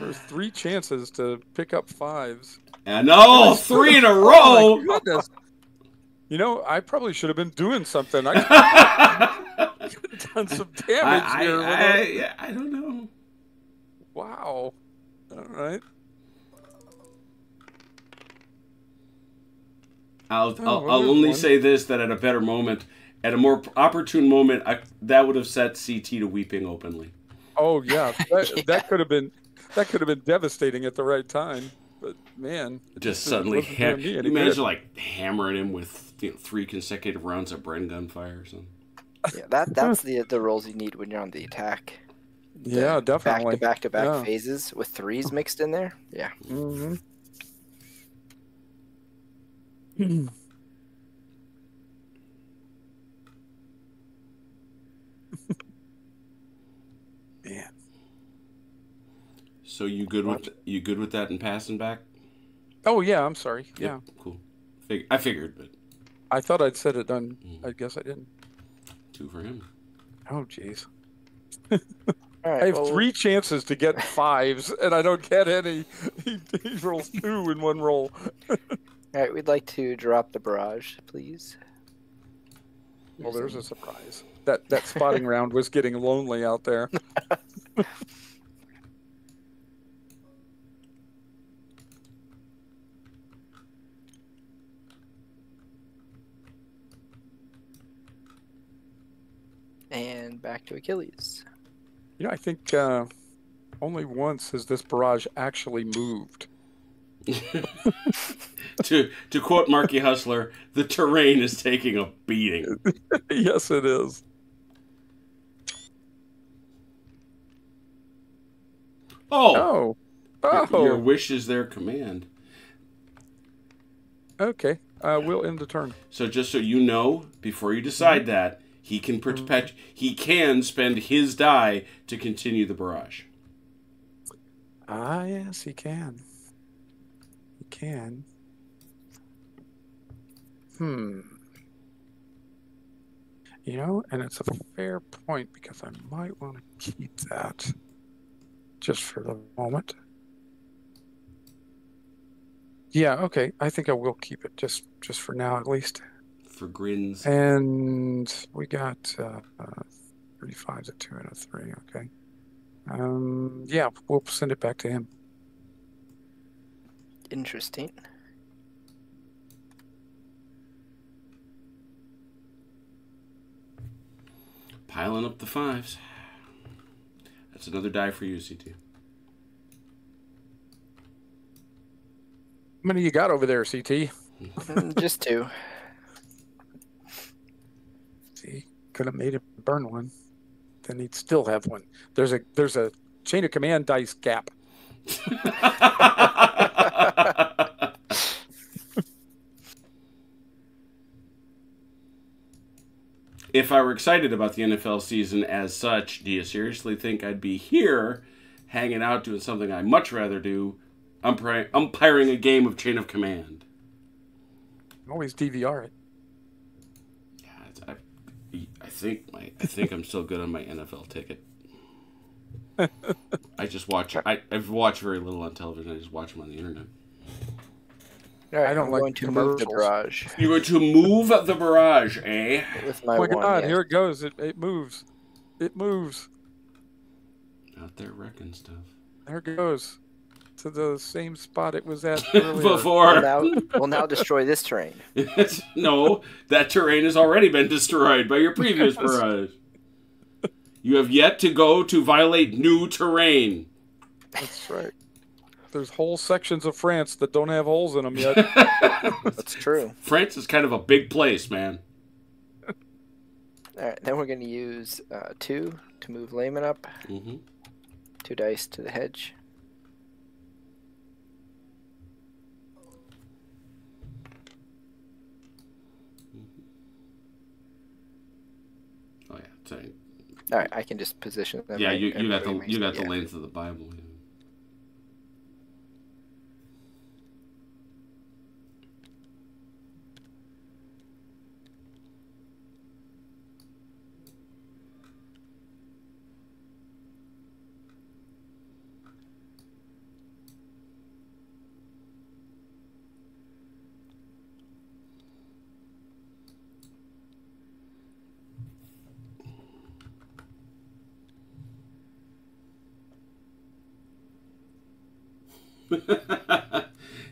There's three chances to pick up fives. And oh, three in a row. Oh my goodness. You know, I probably should have been doing something. I [laughs] [laughs] could have done some damage I, here. I, I, yeah, I don't know. Wow. All right. I'll, Oh, I'll, I'll only one. say this that at a better moment, at a more opportune moment, I, that would have set CT to weeping openly. Oh yeah, [laughs] that, Yeah. that could have been that could have been devastating at the right time. But man, Just suddenly, ha- you imagine good. like hammering him with you know, three consecutive rounds of Bren gunfire or something. Yeah, that [laughs] that's the the rolls you need when you're on the attack. The yeah, Back to back to back Yeah. phases with threes mixed in there. Yeah. hmm [laughs] Man, So you good with you good with that and passing back? oh yeah, I'm sorry. Yep, Yeah, cool. Fig- I figured, but I thought I'd said it done. Mm. I guess I didn't. Two for him. Oh jeez. All right. I have well, three chances to get fives, and I don't get any. He, he rolls two in one roll. All right, we'd like to drop the barrage, please. Well, there's a surprise. That that spotting round was getting lonely out there. [laughs] And back to Achilles. You know, I think uh, only once has this barrage actually moved. [laughs] to to quote Marky Hustler, the terrain is taking a beating. [laughs] yes, it is. Oh, Oh, your, your oh, wish is their command. okay. Uh, we'll end the turn. So just so you know, before you decide that, he can perpet- he can spend his die to continue the barrage. Ah, yes, he can. He can. Hmm. You know, and it's a fair point because I might want to keep that just for the moment. Yeah, okay. I think I will keep it just just for now at least. For grins. And we got uh, uh, 35s, a 2 and a 3. Okay. Um, yeah, we'll send it back to him. Interesting. Piling up the fives. That's another die for you, CT. How many you got over there, CT? Mm, Just two. See, could have made him burn one. Then he'd still have one. There's a there's a chain of command dice gap. [laughs] if I were excited about the NFL season as such, do you seriously think I'd be here hanging out doing something I much rather do, umpiring a game of Chain of Command? Always DVR it. Yeah, it's, I, I think my I think I'm still good on my NFL ticket. [laughs] I just watch. I, I've watched very little on television. I just watch them on the internet. All right, I don't I'm like going to move the barrage You're going to move the barrage, eh? [laughs] with my Oh my one. God! yeah. Here it goes. It it moves. It moves. Out there wrecking stuff. There it goes to the same spot it was at [laughs] earlier. Before. We'll now, we'll now destroy this terrain. [laughs] no, that terrain has already been destroyed by your previous [laughs] barrage. You have yet to go to violate new terrain. That's right. There's whole sections of France that don't have holes in them yet. That's true. France is kind of a big place, man. All right, then we're going to use uh, two to move Layman up, hmm two dice to the hedge. Oh yeah, sorry. All right, I can just position them. yeah. right You, you got the you got the length of the Bible. yeah.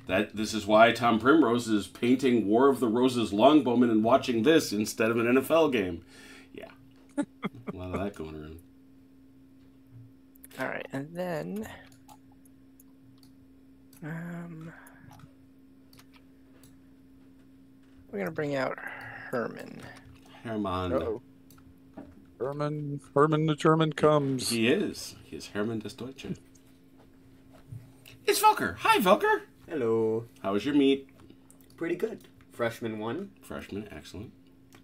that this is why Tom Primrose is painting War of the Roses longbowmen and watching this instead of an NFL game. Yeah, a lot of that going around. All right, and then um, we're gonna bring out Herman. Hermann. Uh-oh. Herman, Herman the German comes. He is. He is Hermann des Deutschen. It's Velker. Hi, Velker. Hello. How was your meet? Pretty good. Freshman one, Freshman, excellent.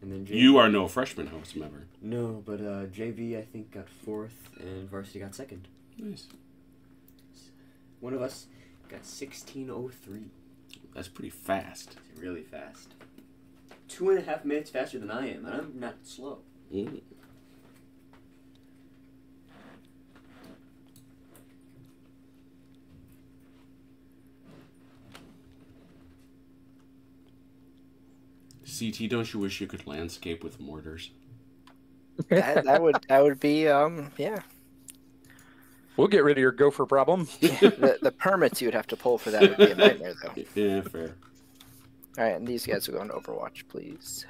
and then JV. You are no freshman host member. No, but uh, JV I think got fourth, and varsity got second. Nice. One of us got sixteen oh three. That's pretty fast. It's really fast. Two and a half minutes faster than I am, and I'm not slow. Mm. CT, don't you wish you could landscape with mortars? That, that would that would be um yeah. We'll get rid of your gopher problem. [laughs] the, the permits you would have to pull for that would be a nightmare though. [laughs] Yeah, fair. All right, and these guys are going to Overwatch, please.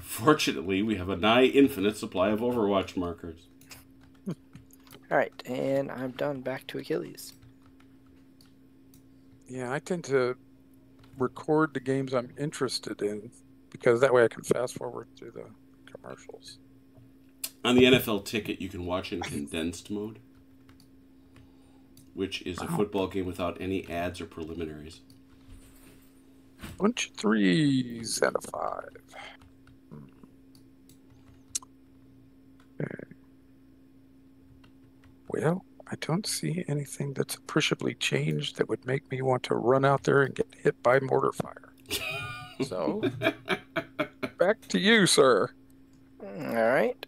Fortunately, we have a nigh infinite supply of Overwatch markers. [laughs] All right, and I'm done. Back to Achilles. Yeah, I tend to record the games I'm interested in because that way I can fast forward through the commercials. On the NFL ticket, you can watch in condensed mode, which is a football game without any ads or preliminaries. Bunch of threes and a five. Hmm. Okay. Well, I don't see anything that's appreciably changed that would make me want to run out there and get hit by mortar fire. So, [laughs] back to you, sir. Mm, all right.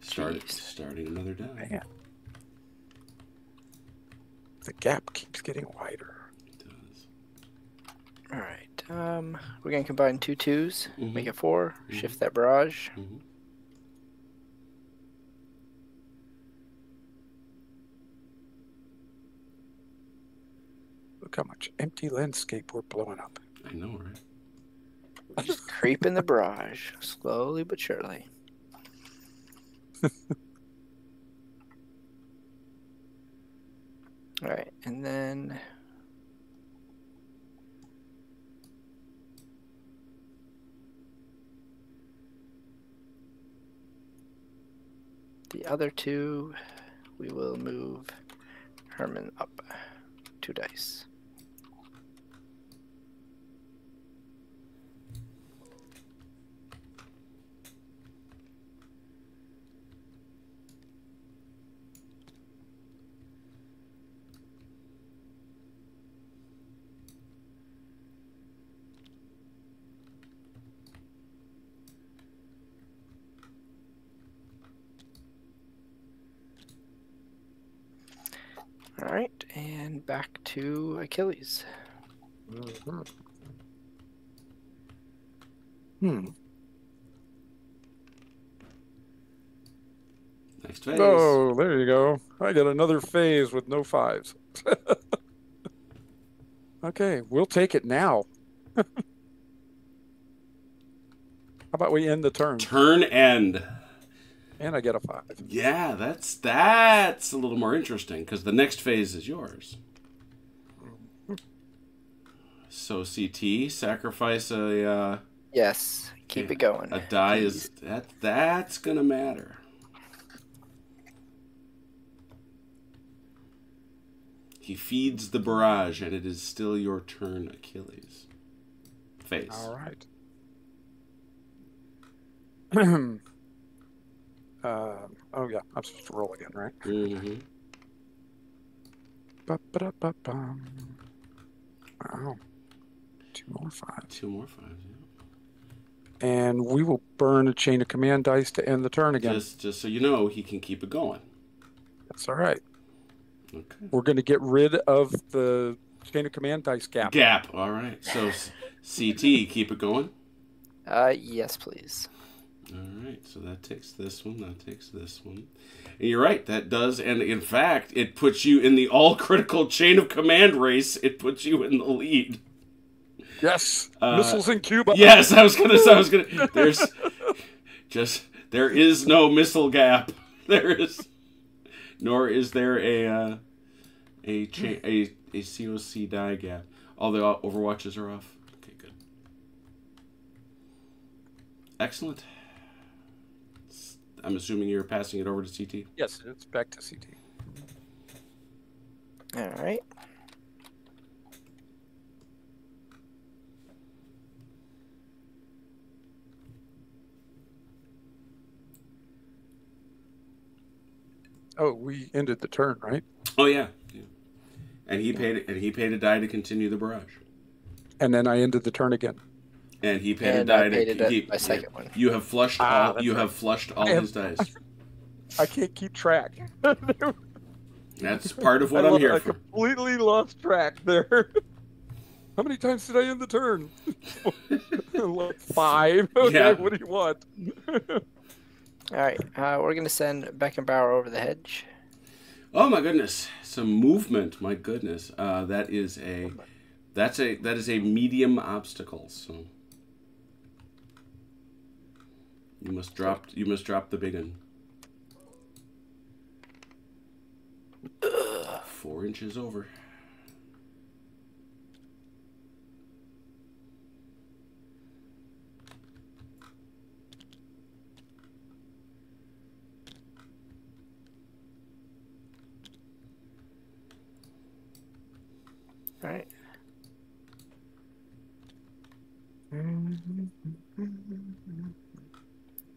Start, starting another die. Man. The gap keeps getting wider. It does. All right. Um, we're gonna combine two twos, Mhm. make it 4 Mhm. Shift that barrage. Mhm. Look how much empty landscape we're blowing up. I know, right? Just creep in the barrage, slowly but surely. [laughs] All right, and then the other two, we will move Herman up two dice. All right, and back to Achilles. Mhm. Hmm. Next phase. Oh, there you go. I got another phase with no fives. [laughs] okay, we'll take it now. [laughs] How about we end the turn? Turn end. And I get a five. Yeah, that's that's a little more interesting because the next phase is yours. So CT sacrifice a uh, Yes, keep Yeah, it going. a die is that that's gonna matter. He feeds the barrage, and it is still your turn, Achilles. Face. All right. [clears throat] um, oh, yeah. I'm supposed to roll again, right? Mm-hmm. Ba-ba-da-ba-bum. Wow. Two more fives. Two more fives. Yeah. And we will burn a chain of command dice to end the turn again. Just, just so you know, he can keep it going. That's all right. Okay. We're going to get rid of the chain of command dice gap. Gap. All right. So [laughs] CT, keep it going. Uh, yes, please. All right, so that takes this one, that takes this one. And you're right, that does, and in fact, it puts you in the all critical chain of command race. It puts you in the lead. Yes, Uh, missiles in Cuba. Yes, I was gonna. I was gonna. [laughs] There's just there is no missile gap. [laughs] There is, nor is there a uh, a cha- a a COC die gap. All the Overwatches are off. Okay, good. Excellent. I'm assuming you're passing it over to CT. Yes, it's back to CT. All right. Oh, we ended the turn, right? Oh yeah. yeah. And he paid and he paid a die to continue the barrage. And then I ended the turn again. And he paid And a I die paid to keep my second one. You have flushed Ah, all. You right. have flushed all I have- his dice. [laughs] I can't keep track. [laughs] That's part of what I I'm lo- here I for. completely lost track there. [laughs] How many times did I end the turn? like five. Okay, Yeah. what do you want? All right. Uh, we're gonna send Beckenbauer over the hedge. Oh my goodness, some movement. My goodness, uh, that is a that's a that is a medium obstacle. So you must drop you must drop the big one. Four inches over. Right. And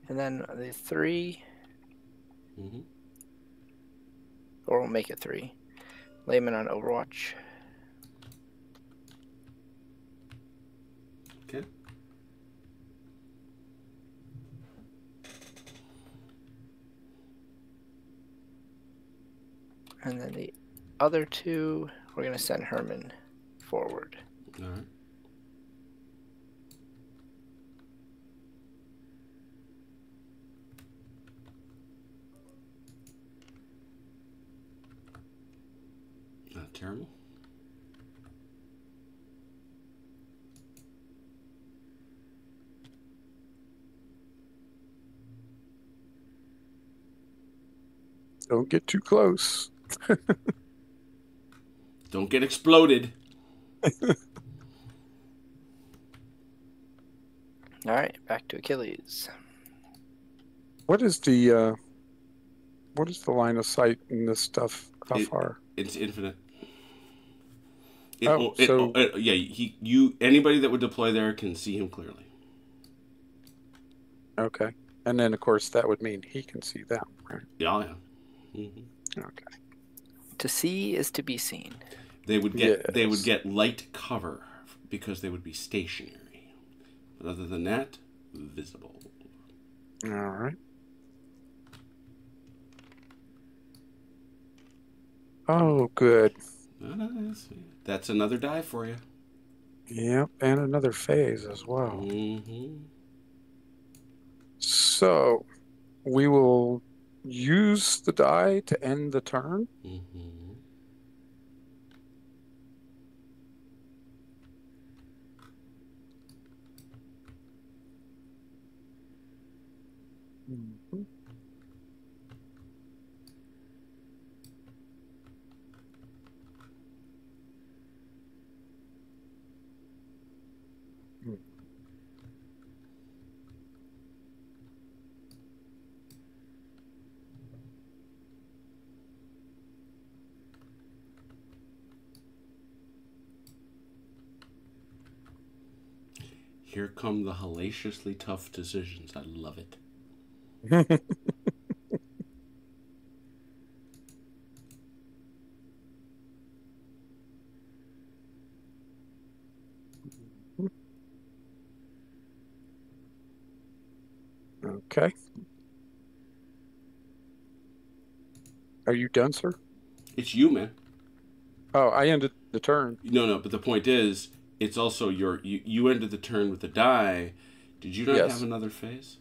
then the three, hmm or we'll make it three. Layman on Overwatch. Okay. And then the other two, we're gonna send Herman forward. All right. Not uh, terrible. Don't get too close. [laughs] Don't get exploded. [laughs] All right, back to Achilles. What is the uh what is the line of sight in this stuff? How It- far? It's infinite. It, Oh, it- so- uh, yeah, he you anybody that would deploy there can see him clearly. Okay. And then of course that would mean he can see them, right? Yeah, yeah. hmm Okay. To see is to be seen. They would get they would get light cover because they would be stationary. But other than that, visible. All right. Oh, good. Ah, that's, that's another die for you. Yep, and another phase as well. hmm So, we will use the die to end the turn. hmm Mhm. Hmm. Here come the hellaciously tough decisions. I love it. okay. Are you done, sir? It's you, man. Oh, I ended the turn. No, no. But the point is, it's also your you. You ended the turn with the die. Did you not Yes. have another phase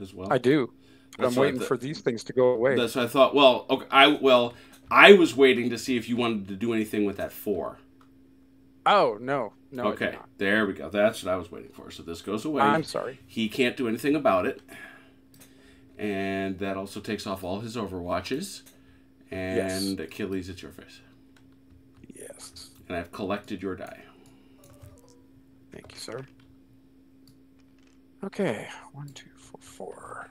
as well? I do. But I'm waiting th- for these things to go away. That's what I thought. Well, okay, I well, I was waiting to see if you wanted to do anything with that four. Oh no, no. Okay, there we go. That's what I was waiting for. So this goes away. I'm sorry. He can't do anything about it, and that also takes off all his overwatches. And Achilles, it's your face. Yes. And I've collected your die. Thank you, sir. Okay, one, two, four, four.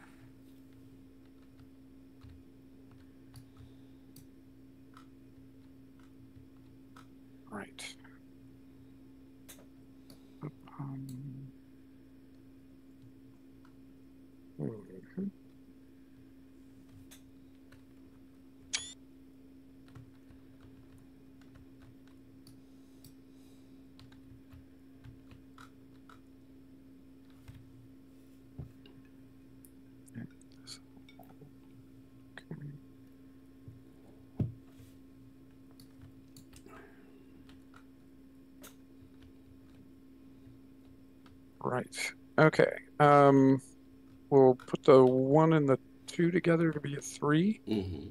Right. Um, mhm. Okay. Right. Okay. Um, we'll put the one and the two together to be a three, hmm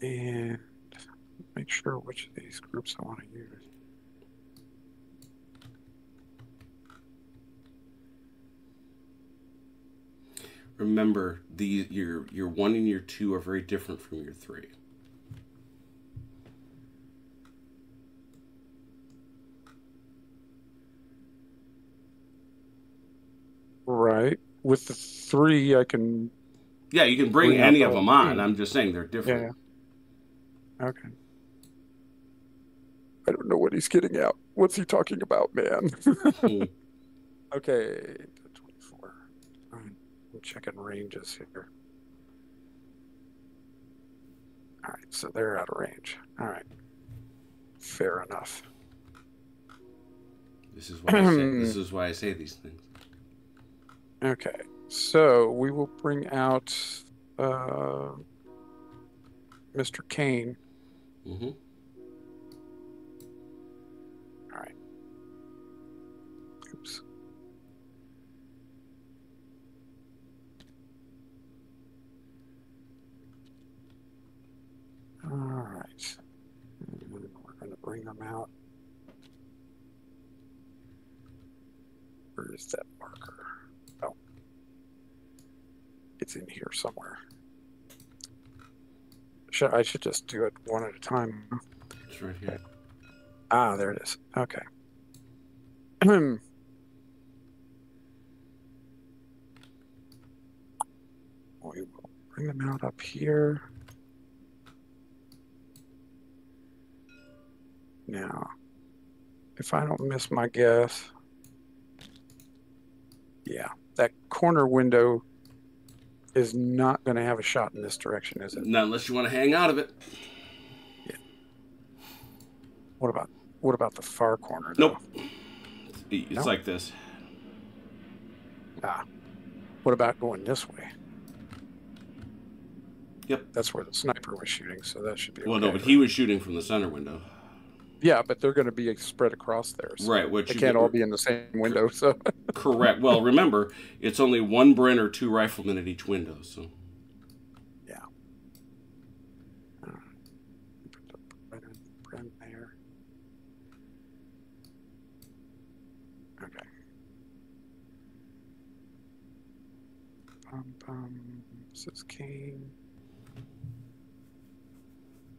and make sure which of these groups I want to use. Remember, the your your one and your two are very different from your three. Right. With the three, I can. Yeah, you can bring Bring any of them on. thing. I'm just saying they're different. Yeah. Okay. I don't know what he's getting at. What's he talking about, man? Hmm. [laughs] okay, 24. I'm I'm checking ranges here. All right, so they're out of range. All right, fair enough. This is why I say, this is why I say these things. Okay, so we will bring out uh, Mr. Kane. hmm Oops. All right. We're going to bring them out. Where is that marker? It's in here somewhere. Should, I should just do it one at a time. It's right here. Ah, there it is. Okay. [clears throat] we will bring them out up here. Now, if I don't miss my guess, yeah, that corner window is not going to have a shot in this direction, is it? Not unless you want to hang out of it. What about what about the far corner? though? Nope. It's No? like this. Ah, what about going this way? Yep. That's where the sniper was shooting, so that should be. Well, no, but he was shooting from the center window. Yeah, but they're going to be spread across there. So Right, which They you can't all be in the same window. So Correct. Well, remember, it's only one Bren or two riflemen at each window, so. Put the Bren there. Okay. Bum, bum. This is Kane.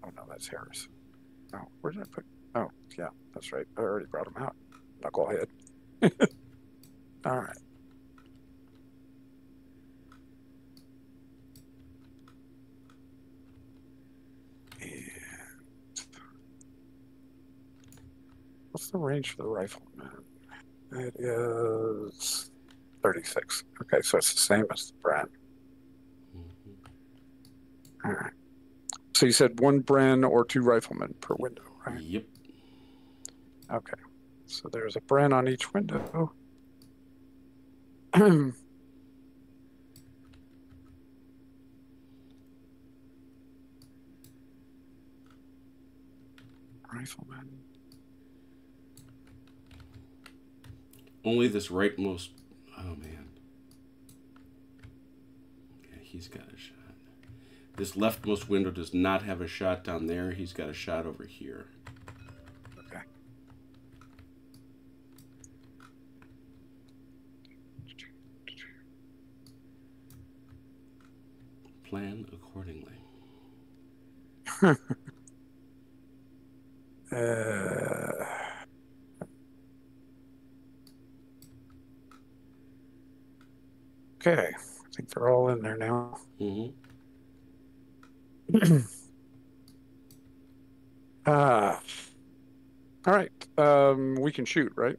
Oh no, that's Harris. Oh, where did I put? Oh, yeah, that's right. I already brought him out. Knucklehead. [laughs] All right. And what's the range for the rifleman? It is 36. Okay, so it's the same as the Bren. Mm-hmm. All right. So you said one Bren or two riflemen per window, right? Yep. Okay. So there's a Bren on each window. [clears throat] Rifleman. Only this rightmost. Oh man. Yeah, he's got a shot. This leftmost window does not have a shot down there. He's got a shot over here. Okay. Plan accordingly. [laughs] Uh, okay, I think they're all in there now. Mm-hmm. Ah, [clears throat] all right. Um, we can shoot, right?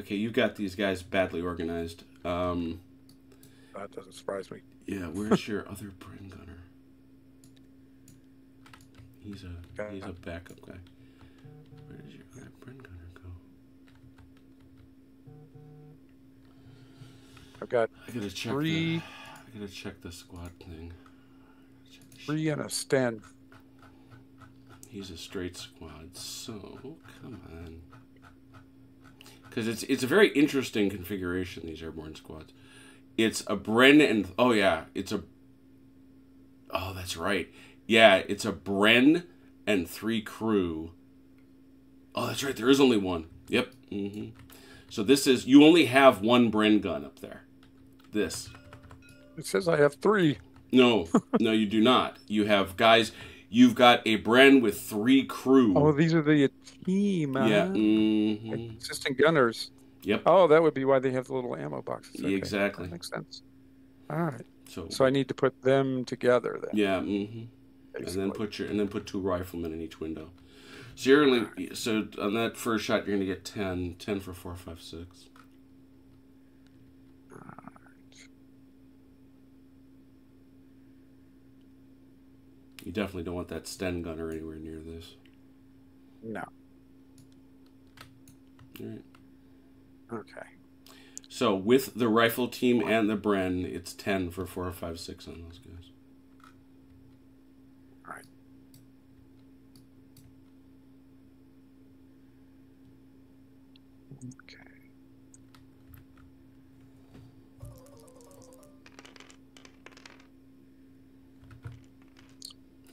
Okay, you've got these guys badly organized. Um, That doesn't surprise me. Yeah, where's your [laughs] other Bren gunner? He's a he's a backup guy. Where does your guy Bren gunner go? I've got I gotta check. Three. The, I gotta check the squad thing. Three and a stand. He's a straight squad, so come on. Because it's it's a very interesting configuration. These airborne squads. It's a Bren and oh yeah, it's a. Oh, that's right. Yeah, it's a Bren and three crew. Oh, that's right. There is only one. Yep. hmm So this is you only have one Bren gun up there. This. It says I have three. No, no, you do not. You have guys. You've got a Bren with three crew. Oh, these are the team. yeah. uh, hmm Assistant gunners. Yep. Oh, that would be why they have the little ammo boxes. Okay, Exactly. That makes sense. All right. So, So I need to put them together then. yeah. hmm And then put your and then put two riflemen in each window. So you're only so on that first shot you're gonna get 10, 10 for four, five, six. You definitely don't want that Sten gunner anywhere near this. No. All right. Okay. So with the rifle team and the Bren, it's ten for four, five, six on those guys. All right. Okay.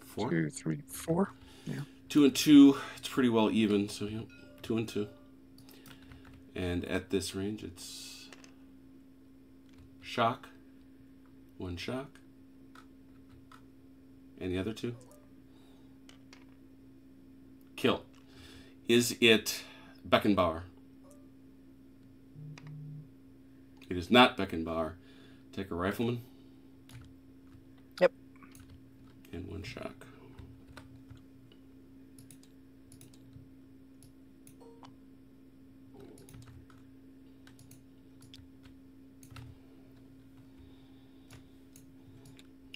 Four, Two, three, four. two and two. It's pretty well even. So yep, two and two. And at this range, it's shock, one shock, and the other two kill. Is it Beckenbauer? It is not Beckenbauer. Take a rifleman. Yep. And one shock.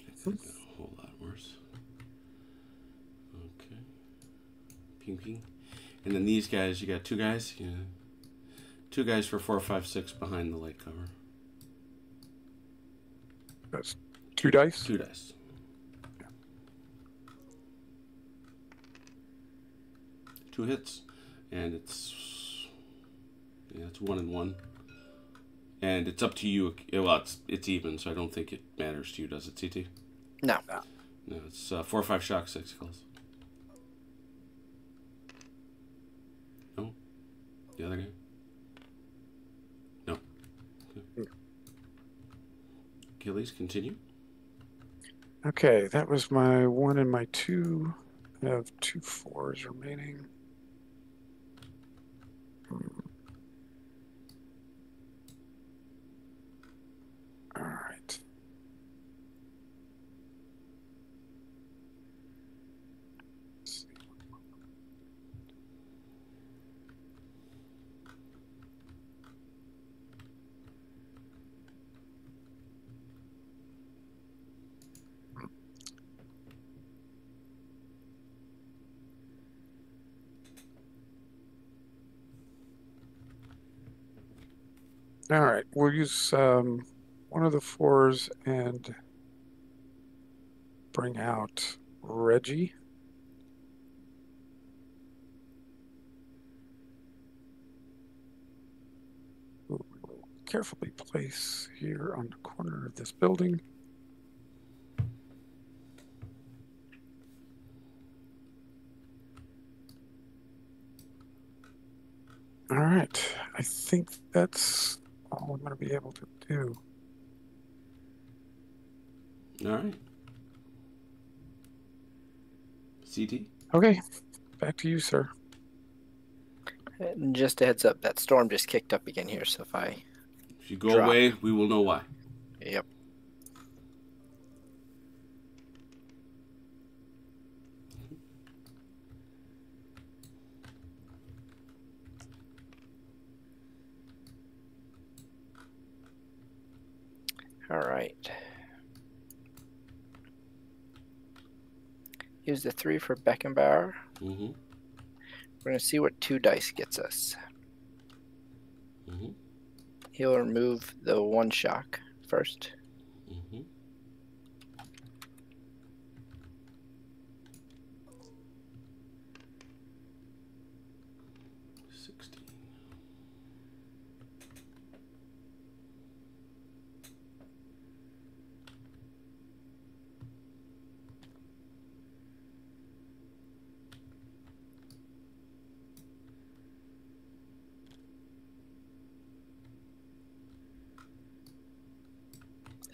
I think a whole lot worse. Okay. Ping ping. And then these guys, you got two guys? Yeah. Two guys for four, five, six behind the light cover. That's two dice. Two dice. Two hits. And it's yeah, it's one and one. And it's up to you. Well, it's it's even, so I don't think it matters to you, does it, CT? No. No, it's uh, four or five shock, six kills. No? The other guy? No. Okay. Achilles, continue. Okay, that was my one and my two. I have two fours remaining. Hmm. All right. Let's see. All right, we'll use um, one of the fours and bring out Reggie. carefully place here on the corner of this building. All right. I think that's all I'm going to be able to do. All right. CT. Okay. Back to you, sir. And just a heads up, that storm just kicked up again here. So if I, If you go Drop. away, we will know why. yep. All right. Use the three for Beckenbauer. Mm-hmm. We're gonna see what two dice gets us. Mm-hmm. He'll remove the one shock first. Mm-hmm. Sixteen.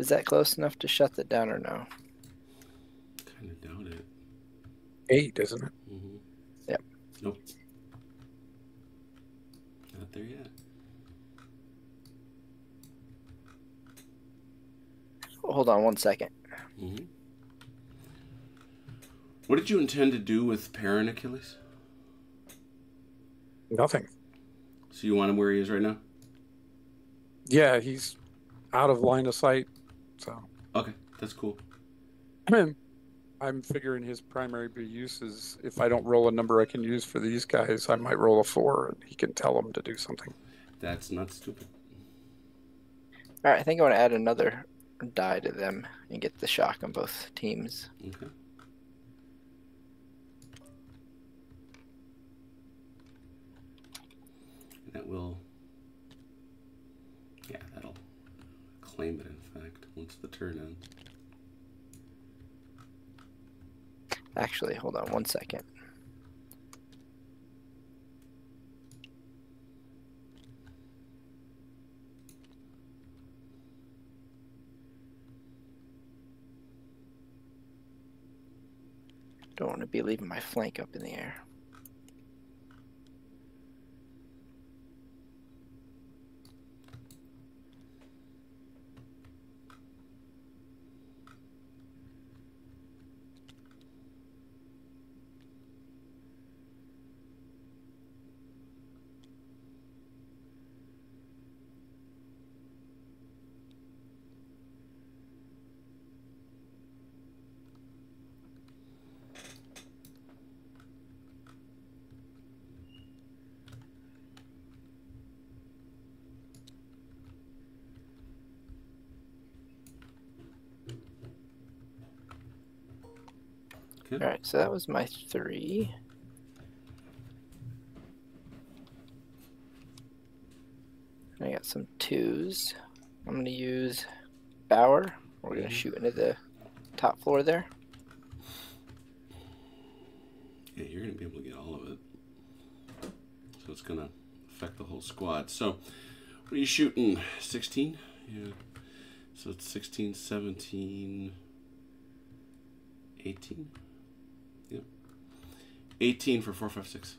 Is that close enough to shut that down or no? Kind of doubt it. Eight, isn't it? Mm-hmm. Yep. Nope. Not there yet. Hold on one second. Mm-hmm. What did you intend to do with Perrin Achilles? Nothing. So you want him where he is right now? Yeah, he's out of line of sight. So Okay, that's cool. [clears throat] I'm figuring his primary be- use is if I don't roll a number I can use for these guys, I might roll a four and he can tell them to do something. That's not stupid. All right, I think I want to add another die to them and get the shock on both teams. Okay. That will. Yeah, that'll claim it, in fact, once the turn ends. Actually, hold on one second. Don't want to be leaving my flank up in the air. Okay. All right, so that was my three. I got some twos. I'm going to use Bauer. We're going to Mhm. shoot into the top floor there. Yeah, you're going to be able to get all of it. So it's going to affect the whole squad. So, what are you shooting? 16? Yeah. So it's 16, 17, 18? Yep. 18 for 456.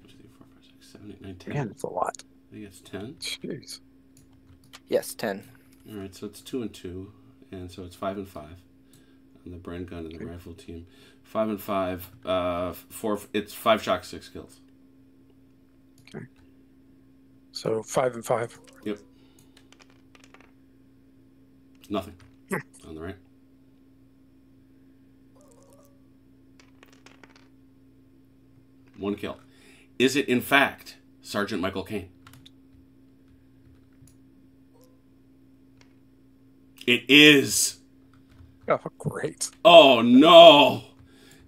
One, two, three, four, five, six, seven, eight, nine, 10. Man, it's a lot. I think it's 10. Jeez. Yes, 10. All right, so it's two and two, and so it's five and five on the Bren gun and the Okay. rifle team. Five and five, uh, four. It's five shocks, six kills. Okay. So five and five. Nothing hmm. on the right. One kill. Is it in fact Sergeant Michael Caine? It is. Oh, great. Oh no!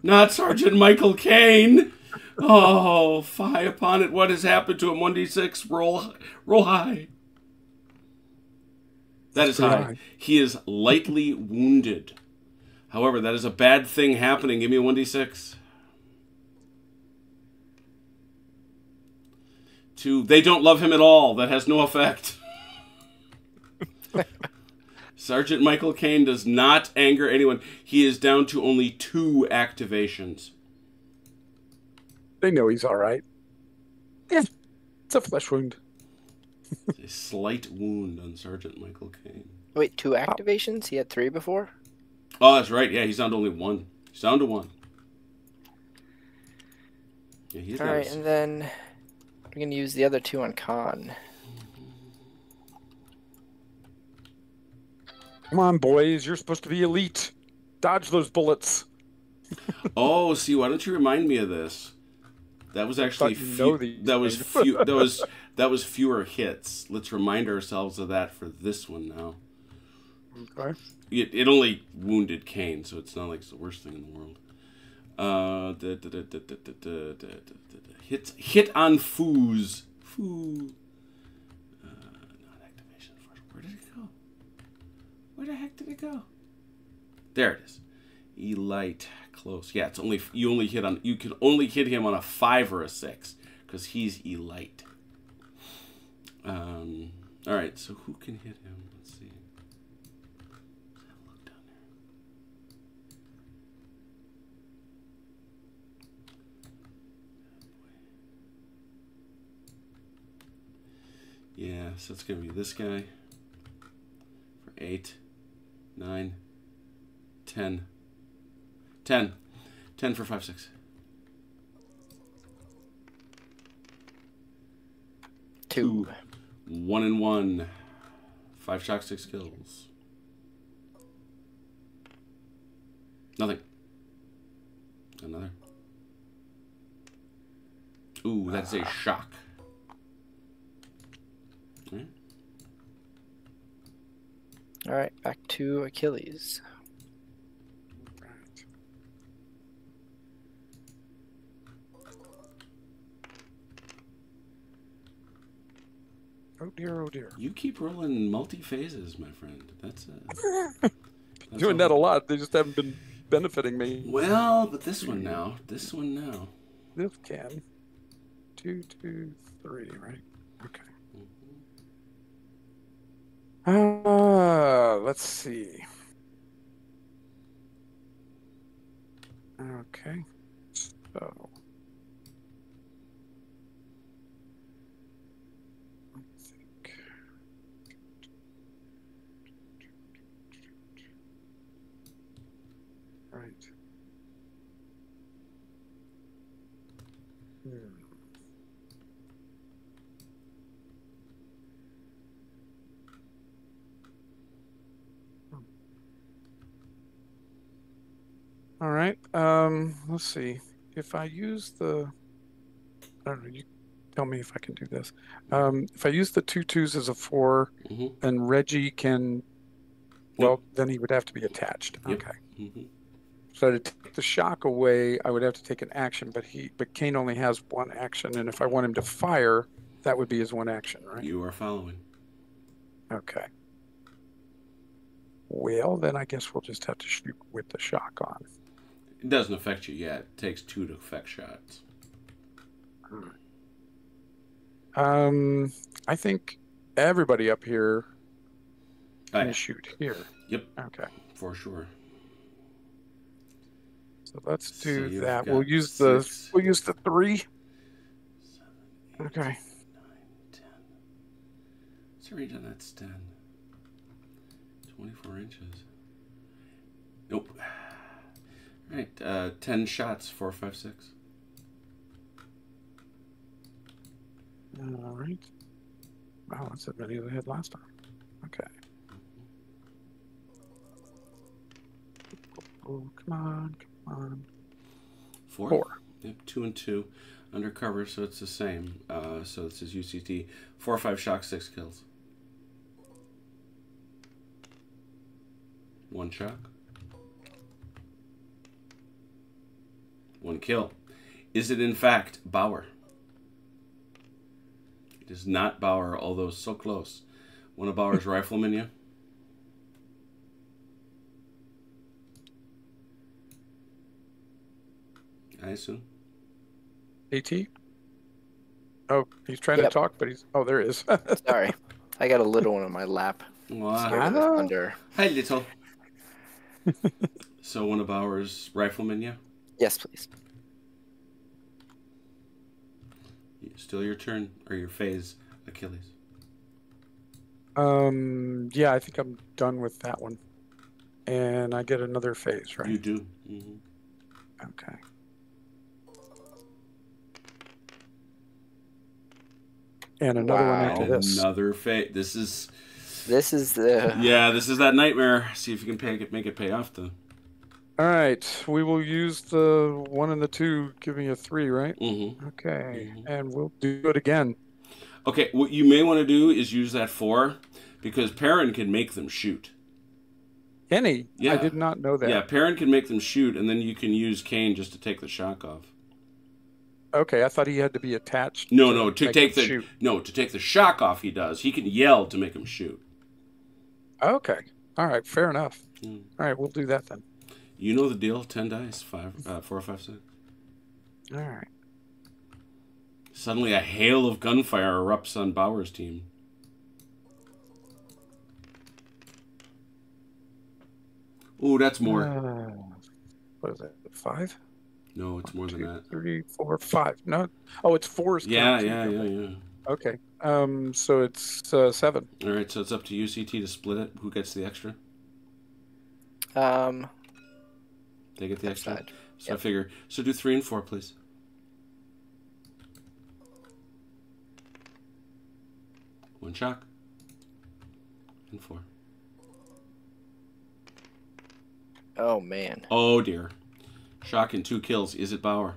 Not Sergeant Michael Kane. Oh, fie upon it! What has happened to him? One d six. Roll, roll high. That is high. high. He is lightly wounded. However, that is a bad thing happening. Give me a one d six. Two. They don't love him at all. That has no effect. [laughs] Sergeant Michael Kane does not anger anyone. He is down to only two activations. They know he's all right. Yeah, it's a flesh wound. A slight wound on Sergeant Michael Kane. Wait, two activations? He had three before? Oh, that's right. Yeah, he's down to only one. He's down to one. Yeah, he's got Alright, his- and then we're going to use the other two on Khan. Come on, boys. You're supposed to be elite. Dodge those bullets. Oh, see, why don't you remind me of this? That was actually few, that was few, that was that was fewer hits. Let's remind ourselves of that for this one now. Okay. It, it only wounded Kane, so it's not like it's the worst thing in the world. Hit hit on foos. Foo. Uh, not activation first. Where did it go? Where the heck did it go? There it is. Elite. Close. Yeah, it's only you only hit on you can only hit him on a five or a six because he's elite. Um. All right. So who can hit him? Let's see. Let's have a look down there. Yeah, so it's gonna be this guy for eight, nine, ten, ten, ten for five, six. Two. Two. One and one. Five shock, six kills. Nothing. Another. Ooh, that's a ah. shock. Alright. Alright, back to Achilles. Right. Oh dear, oh dear. You keep rolling multi phases, my friend. That's uh, [laughs] that's Doing all- that a lot. They just haven't been benefiting me. Well, but this one now. This one now. This can. Two, two, three, right? Okay. Uh, let's see. Okay. So. I think. Right. Hmm. All right. Um, let's see. If I use the, I don't know. You tell me if I can do this. Um, if I use the two twos as a four, hmm then Reggie can. Well, then he would have to be attached. Yep. Okay. hmm So to take the shock away, I would have to take an action, but he, but Kane only has one action, and if I want him to fire, that would be his one action, right? You are following. Okay. Well, then I guess we'll just have to shoot with the shock on. It doesn't affect you yet. It takes two to affect shots. Um, I think everybody up here Oh, can yeah, shoot here. Yep. Okay. for sure. So let's do you've that. We'll use the six. we'll use the three. Seven, eight, Okay. nine, ten. The range on that sten? 24 inches. Nope. Right, uh, 10 shots, four, five, six. All right. Wow, that's as many as I had last time. Okay. Oh, come on, come on. Four? Four. Yep, two and two. Undercover, so it's the same. Uh, so this is UCT. Four, five shock, six kills. One shock. One kill. Is it in fact Bauer? It is not Bauer, although so close. One of Bauer's [laughs] riflemen, yeah? I assume. AT? Oh, he's trying Yep. to talk, but he's. Oh, there he is. [laughs] Sorry, I got a little one on my lap. Wow. Scared of the thunder. Hi, little. so one of Bauer's riflemen, yeah? Yes, please. Still your turn, or your phase, Achilles. um, yeah, I think I'm done with that one. And I get another phase, right? You do. hmm Okay. And another one after Wow. this. Another phase. This is. This is the Yeah, this is that nightmare. See if you can pay, make it pay off, though. All right, we will use the one and the two, giving you three, right? hmm Okay, Mhm. and we'll do it again. Okay, what you may want to do is use that four, because Perrin can make them shoot. Kenny, Yeah. I did not know that. Yeah, Perrin can make them shoot, and then you can use Kane just to take the shock off. Okay, I thought he had to be attached. No, no, to take the shoot. no to take the shock off. He does. He can yell to make him shoot. Okay, all right, fair enough. Mm. All right, we'll do that then. You know the deal. Ten dice, five, uh, four, five, six. All right. Suddenly, a hail of gunfire erupts on Bauer's team. Ooh, that's more. Uh, what is that? Five, No, it's more than two, that. three, four, five. No, oh, it's four. is Yeah, count, yeah, yeah, yeah. Okay, um, so it's uh, seven. All right, so it's up to UCT to split it. Who gets the extra? um They get the left extra. side. So I figure. So do three and four, please. One shock. And four. Oh man. Oh dear. Shock and two kills. Is it Bauer?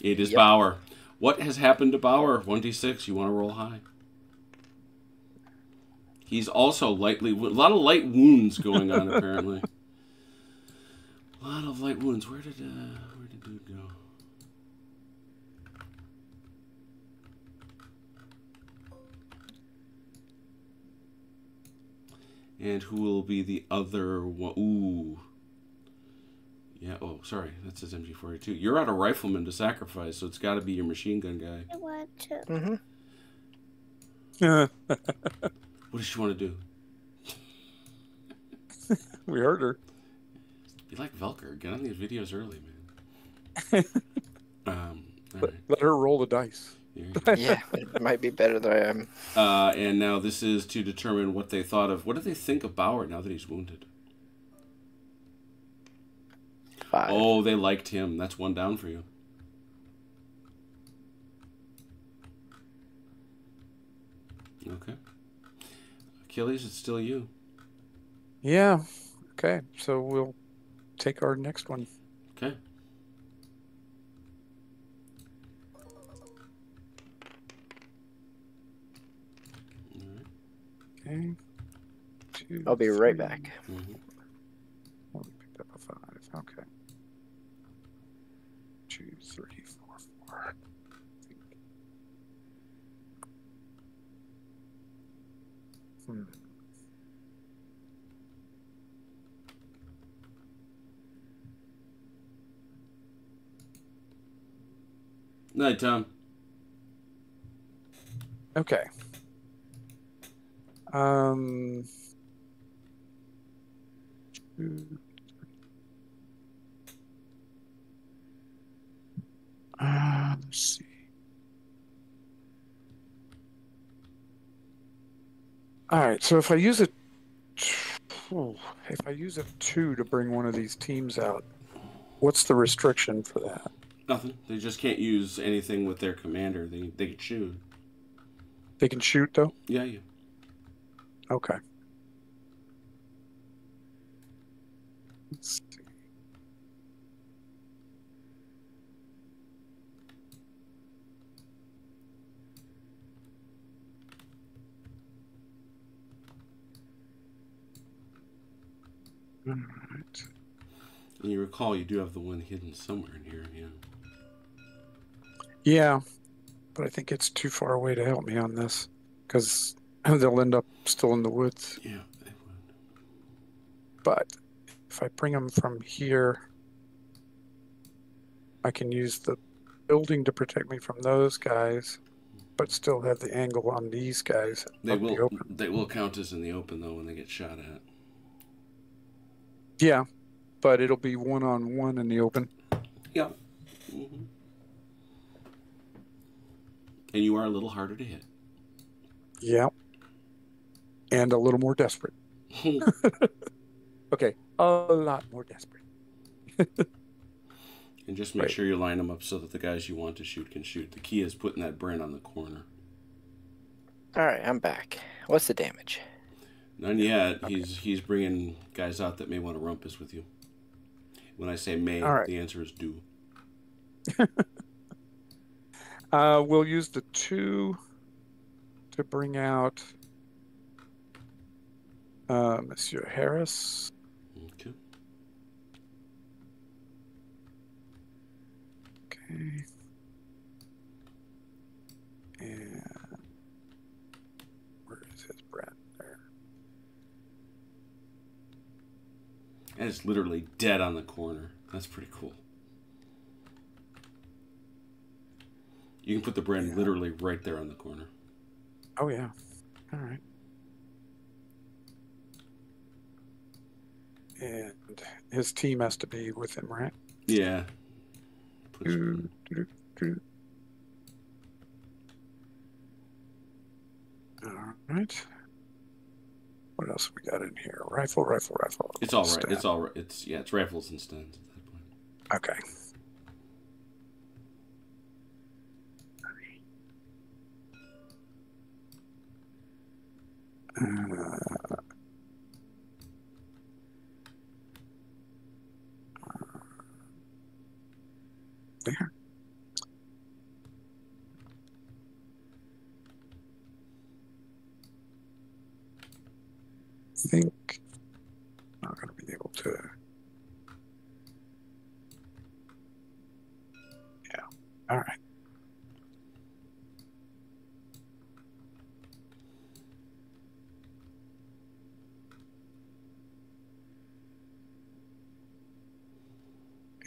It is Yep. Bauer. What has happened to Bauer? 1d6. You want to roll high. He's also lightly. A lot of light wounds going on, apparently. A [laughs] lot of light wounds. Where did, uh, where did dude go? And who will be the other one? Ooh. Yeah, oh, sorry. That says MG42. You're out of rifleman to sacrifice, so it's got to be your machine gun guy. I want to. hmm What does she want to do? [laughs] we heard her. You like Velker. Get on these videos early, man. [laughs] um, all Let, right. let her roll the dice. Here you [laughs] go. Yeah, it might be better than I am. Uh, and now this is to determine what they thought of. What do they think of Bauer now that he's wounded? Five. Oh, they liked him. That's one down for you. Okay. Achilles, it's still you. Yeah. Okay, so we'll take our next one. Okay. Okay. Two, I'll be right three. back. Mm-hmm. We picked up a five. Okay. Two, three, four, four. Hmm. Night, Tom. Okay. Um. Uh, let's see. All right. So if I use a, oh, if I use a two to bring one of these teams out, what's the restriction for that? Nothing. They just can't use anything with their commander. They they can shoot. They can shoot though. Yeah, yeah. Okay. Let's see. All right. And you recall you do have the one hidden somewhere in here, yeah. Yeah, but I think it's too far away to help me on this because [laughs] they'll end up still in the woods. Yeah, they would. But if I bring them from here, I can use the building to protect me from those guys, but still have the angle on these guys. They in the open. they will count as in the open though when they get shot at. Yeah, but it'll be one on one in the open. Yeah. hmm And you are a little harder to hit. Yeah. And a little more desperate. [laughs] Okay, a lot more desperate. [laughs] and just make Right. sure you line them up so that the guys you want to shoot can shoot. The key is putting that Bren on the corner. All right, I'm back. What's the damage? None yet. He's he's bringing guys out that may want to rumpus with you. When I say may, right. the answer is do. [laughs] Uh, we'll use the two to bring out uh, Monsieur Harris. Okay. Okay. And where is his Bren? There. And it's literally dead on the corner. That's pretty cool. You can put the Bren Yeah. literally right there on the corner. Oh yeah. All right. And his team has to be with him, right? Yeah. Doo, doo, doo. All right. What else we got in here? Rifle, rifle, rifle. It's all right. It's all right. It's yeah. It's rifles and Stens at that point. Okay. Uh, there. Think not going to be able to. Yeah. All right.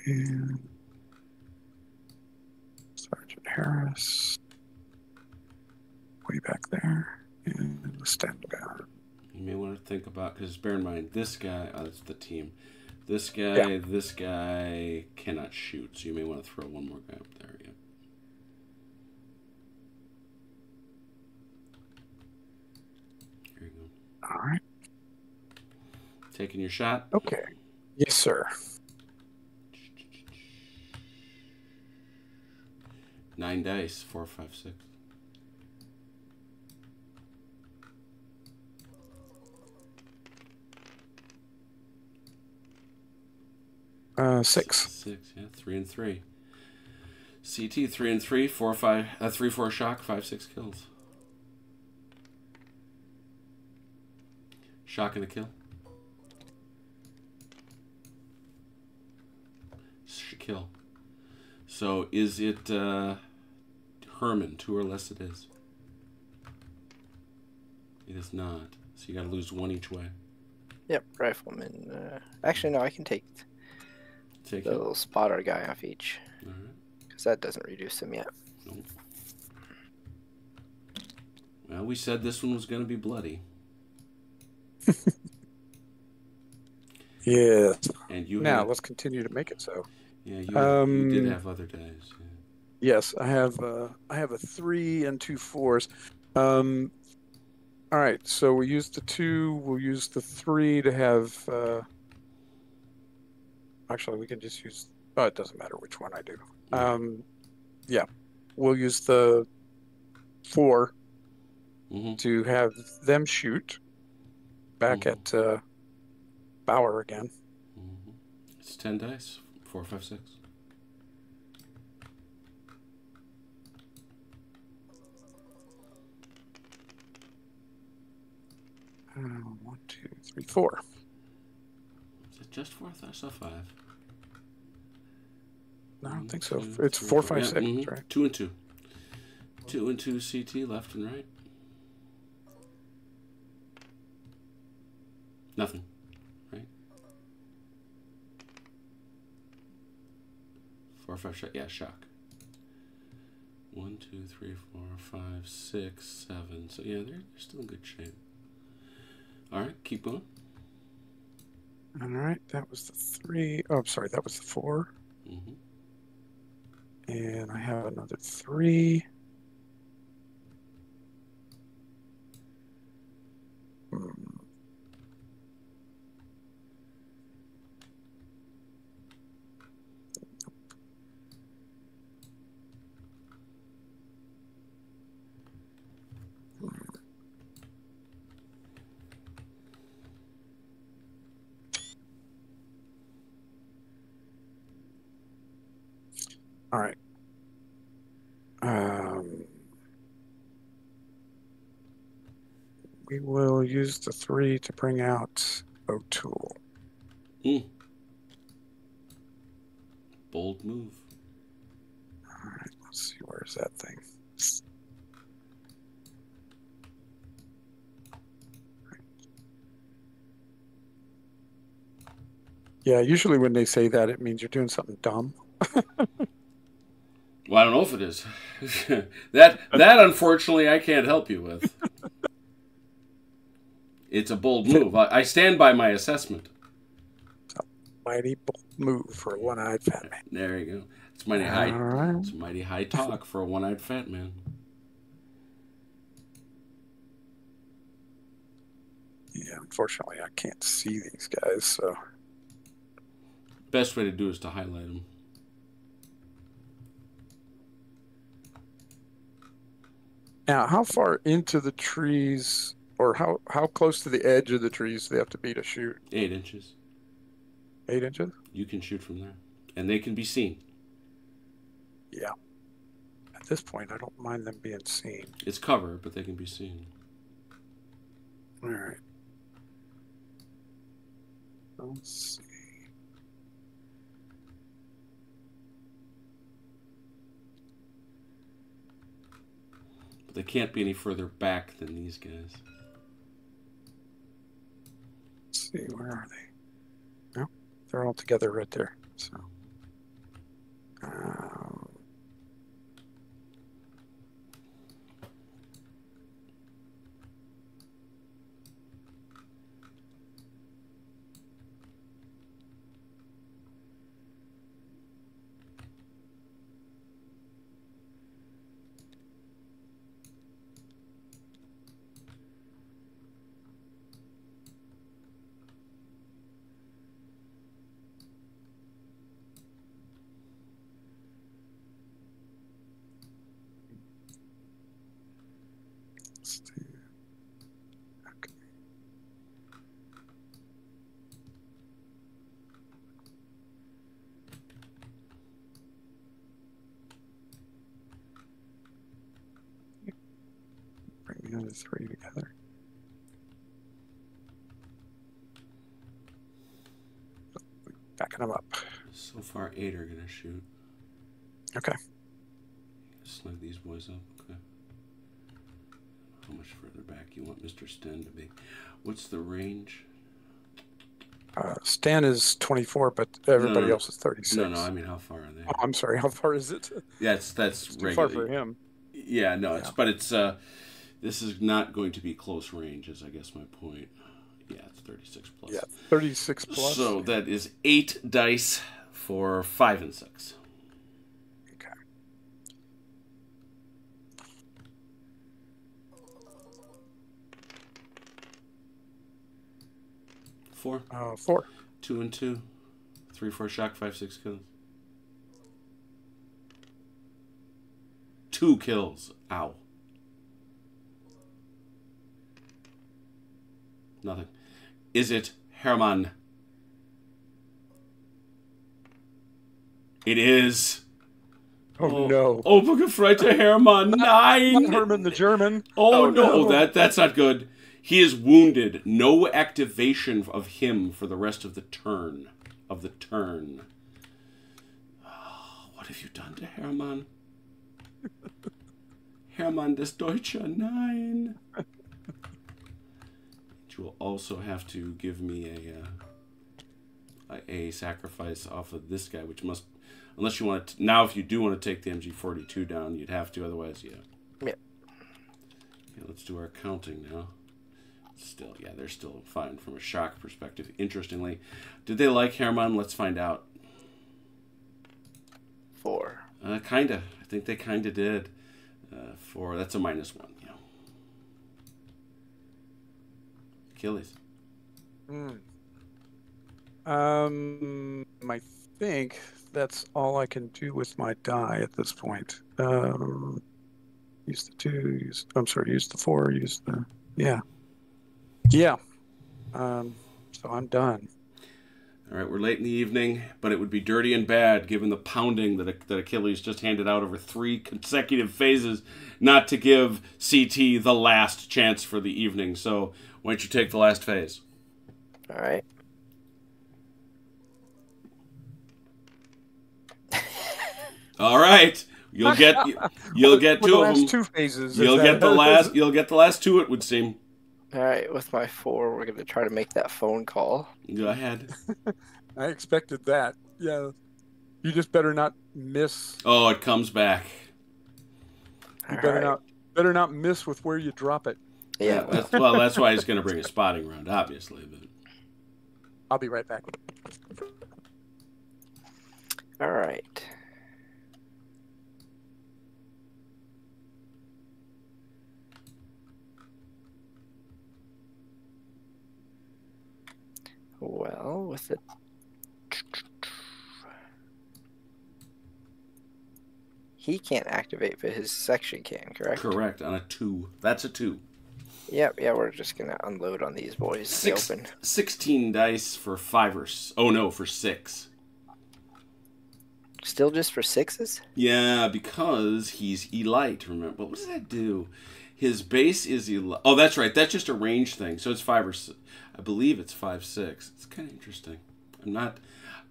And Sergeant Harris, way back there, and the Sten gun. You may want to think about because bear in mind this guy. Oh, that's the team. This guy. Yeah. This guy cannot shoot, so you may want to throw one more guy up there. Yeah. Here you go. All right. Taking your shot. Okay. Yes, sir. Nine dice. Four, five, six. Uh, six. Six, yeah, three and three. CT three and three, four five, uh, three four shock, five six kills. Shock and a kill. Sh- kill. So is it uh, Herman? Two or less. It is. It is not. So you got to lose one each way. Yep, rifleman. Uh, actually, no, I can take Take the it. little spotter guy off each All right. because that doesn't reduce them yet. Nope. Well, we said this one was going to be bloody, [laughs] yeah. and you Now had, let's continue to make it so. yeah, you, had- you did Um, have other days. Yeah. Yes, I have. Uh, I have a three and two fours. Um, all right. So we use the two. We'll use the three to have. Uh, actually, we can just use. Oh, it doesn't matter which one I do. Yeah. Um, yeah, we'll use the four hmm to have them shoot back Mhm. at uh, Bauer again. hmm It's ten dice. Four, five, six. Uh, one, two, three, four. Just four? I thought I saw five. No, I don't think so. Two, It's three, four, five, yeah, six, mhm. right? Two and two. Two and two CT, left and right. Nothing. Right? Four, five, shot. Yeah, shock. One, two, three, four, five, six, seven. So, yeah, they're, they're still in good shape. All right, keep going. All right, that was the three. Oh, I'm sorry, that was the four. hmm And I have another three. Hmm. All right. Um, we use the three to bring out O'Toole. Hmm. Bold move. All right, let's see, where's that thing? Yeah, usually when they say that, it means you're doing something dumb. Well, I don't know if it is. [laughs] that that unfortunately I can't help you with. [laughs] It's a bold move. I, I stand by my assessment. Mighty bold move for a one-eyed fat man. There you go. It's mighty high. All right. It's mighty high talk for a one-eyed fat man. Yeah, unfortunately, I can't see these guys, so Best way to do is to highlight them. now how far into the trees, or how how close to the edge of the trees do they have to be to shoot? Eight inches. Eight inches? You can shoot from there, and they can be seen. Yeah. At this point, I don't mind them being seen. It's cover, but they can be seen. All right. Let's see. But they can't be any further back than these guys. See, where are they? No, they're all together right there. So, um, let's see. Okay. Bring the other three together. Backing them up. So far, eight are gonna shoot. Okay. Slug these boys up. Okay. How much further back you want Mr. Sten to be? What's the range? Uh, Sten is 24, but everybody no. else is 36. No, no. I mean, how far are they? Oh, I'm sorry. How far is it? Yeah, it's that's It's too regular. far for him. Yeah, no, it's Yeah. but it's uh, this is not going to be close range. Is I guess my point. Yeah, it's thirty six plus. Yeah, 36 plus. So that is eight dice for five and six. Okay. Four, Uh, four. two and two, three, four shock, five, six kills. Two kills. Ow. Nothing. Is it Herman? It is. Oh, no. Oh, Obergefreiter Hermann, [laughs] nine. Not Herman the German. Oh, Oh, no, no. that that's not good. He is wounded. No activation of him for the rest of the turn. Of the turn. Oh, What have you done to Hermann? [laughs] Hermann des Deutscher, nine. You will also have to give me a, uh, a a sacrifice off of this guy, which must, unless you want to. Now, if you do want to take the MG42 down, you'd have to. Otherwise, yeah. Yeah. Okay, let's do our counting now. Still, yeah, they're still fine from a shock perspective. Interestingly, did they like Hermann? Let's find out. Four. Uh, kinda. I think they kinda did. Uh, for that's a minus one. Yeah. Achilles. Hmm. Um, I think that's all I can do with my die at this point. Um, use the two. Use. I'm sorry. Use the four. Use the. Yeah. Yeah. Um. So I'm done. All right, we're late in the evening, but it would be dirty and bad given the pounding that, that Achilles just handed out over three consecutive phases not to give CT the last chance for the evening. So, why don't you take the last phase? All right. All right, you'll get [laughs] you'll get two the of last them. two phases. You'll that- get the [laughs] last. You'll get the last two. It would seem. All right. With my four, we're gonna try to make that phone call. Go ahead. I expected that. Yeah. You just better not miss. Oh, it comes back. You All better right. not. Better not miss with where you drop it. Yeah. That's, well, that's why he's going [laughs] to bring a spotting round, obviously. But I'll be right back. All right. Well, with it. he can't activate, but his section can. Correct. correct on a two. That's a two. Yep. Yeah, we're just gonna unload on these boys. in Six, open. 16 dice for fivers. Oh no, for six. Still just for sixes. Yeah, because he's elite. Remember, what does that do? His base is elite. Oh, that's right. That's just a range thing. So it's five or six. I believe it's five six. It's kind of interesting. I'm not.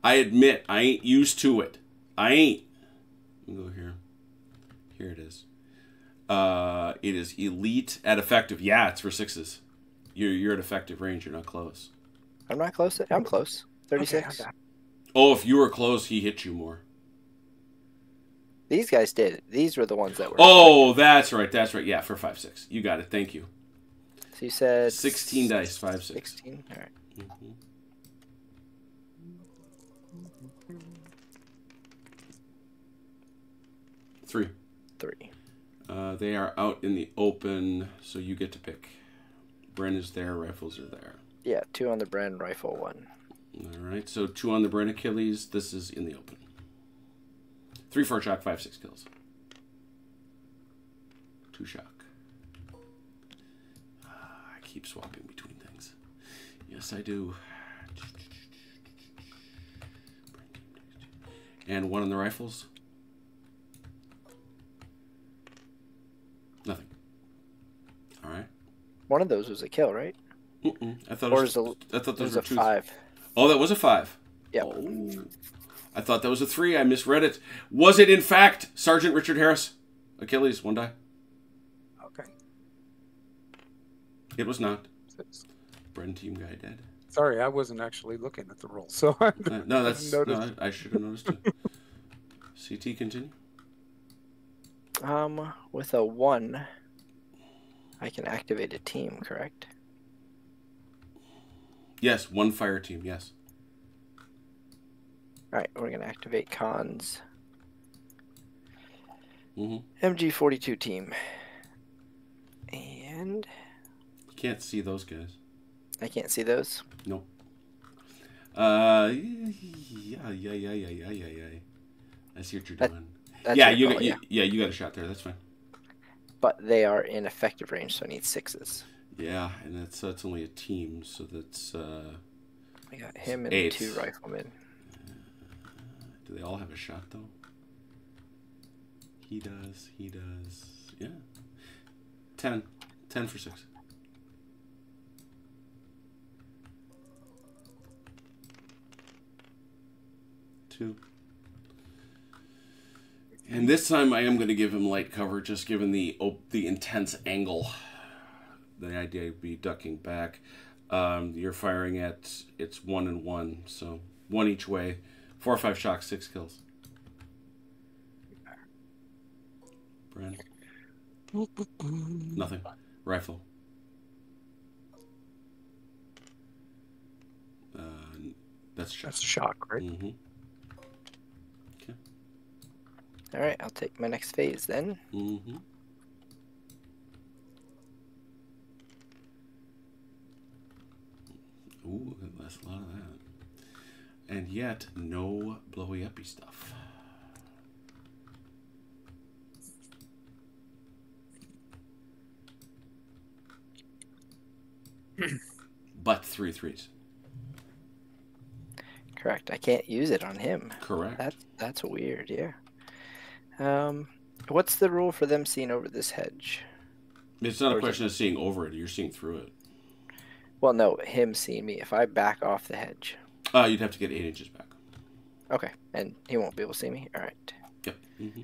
I admit I ain't used to it. I ain't. Let me go here. Here it is. Uh, it is elite at effective. Yeah, it's for sixes. You're you're at effective range. You're not close. I'm not close. I'm close. Thirty-six. Okay, Oh, if you were close, he hit you more. These guys did. These were the ones that were. Oh, that's right. That's right. Yeah, for five six. You got it. Thank you. So you said 16 dice, five, six. Sixteen. All right. Mhm. Three. Three. Uh, they are out in the open, so you get to pick. Bren is there, rifles are there. Yeah, two on the Bren rifle, one. All right, so two on the Bren Achilles. This is in the open. Three four shock, five, six kills. Two shock. Ah, I keep swapping between things. Yes, I do. And one on the rifles. Nothing. All right. One of those was a kill, right? Mm-mm. I thought Or it is was, a- I thought those was were a twos. five. Oh, that was a five. Yep. Oh. I thought that was a three. I misread it. Was it in fact Sergeant Richard Harris? Achilles, one die. Okay. It was not. Bren team guy dead. Sorry, I wasn't actually looking at the roll, so [laughs] I Uh, no, that's no. I, I should have noticed it. [laughs] CT continue. Um, with a one, I can activate a team, correct? Yes, one fire team. Yes. All right, we're gonna activate Khan's hmm MG42 team, and You can't see those guys. I can't see those. No. Uh, yeah, yeah, yeah, yeah, yeah, yeah, yeah. I see what you're That- doing. Yeah, you, call, you, yeah. yeah, you got a shot there. That's fine. But they are in effective range, so I need sixes. Yeah, and that's that's only a team, so that's uh, I got him and Eight. two riflemen. Do they all have a shot though? He does. He does. Yeah. Ten. Ten for six. Two. And this time I am going to give him light cover, just given the the intense angle. The idea would be ducking back. Um, you're firing at it's one and one, so one each way. Four or five shocks, six kills. Bren, nothing. Rifle. Uh, that's shot. That's a shock, right? hmm Okay. All right, I'll take my next phase then. Mm-hmm. Ooh, that's a lot of that. And yet, no blowy uppy stuff. [laughs] but three threes. Correct. I can't use it on him. Correct. That that's weird. Yeah. Um, what's the rule for them seeing over this hedge? It's not or a it- question of seeing over it. You're seeing through it. Well, no, him seeing me. If I back off the hedge, Uh, you'd have to get eight inches back. okay, and he won't be able to see me. All right. Yep. hmm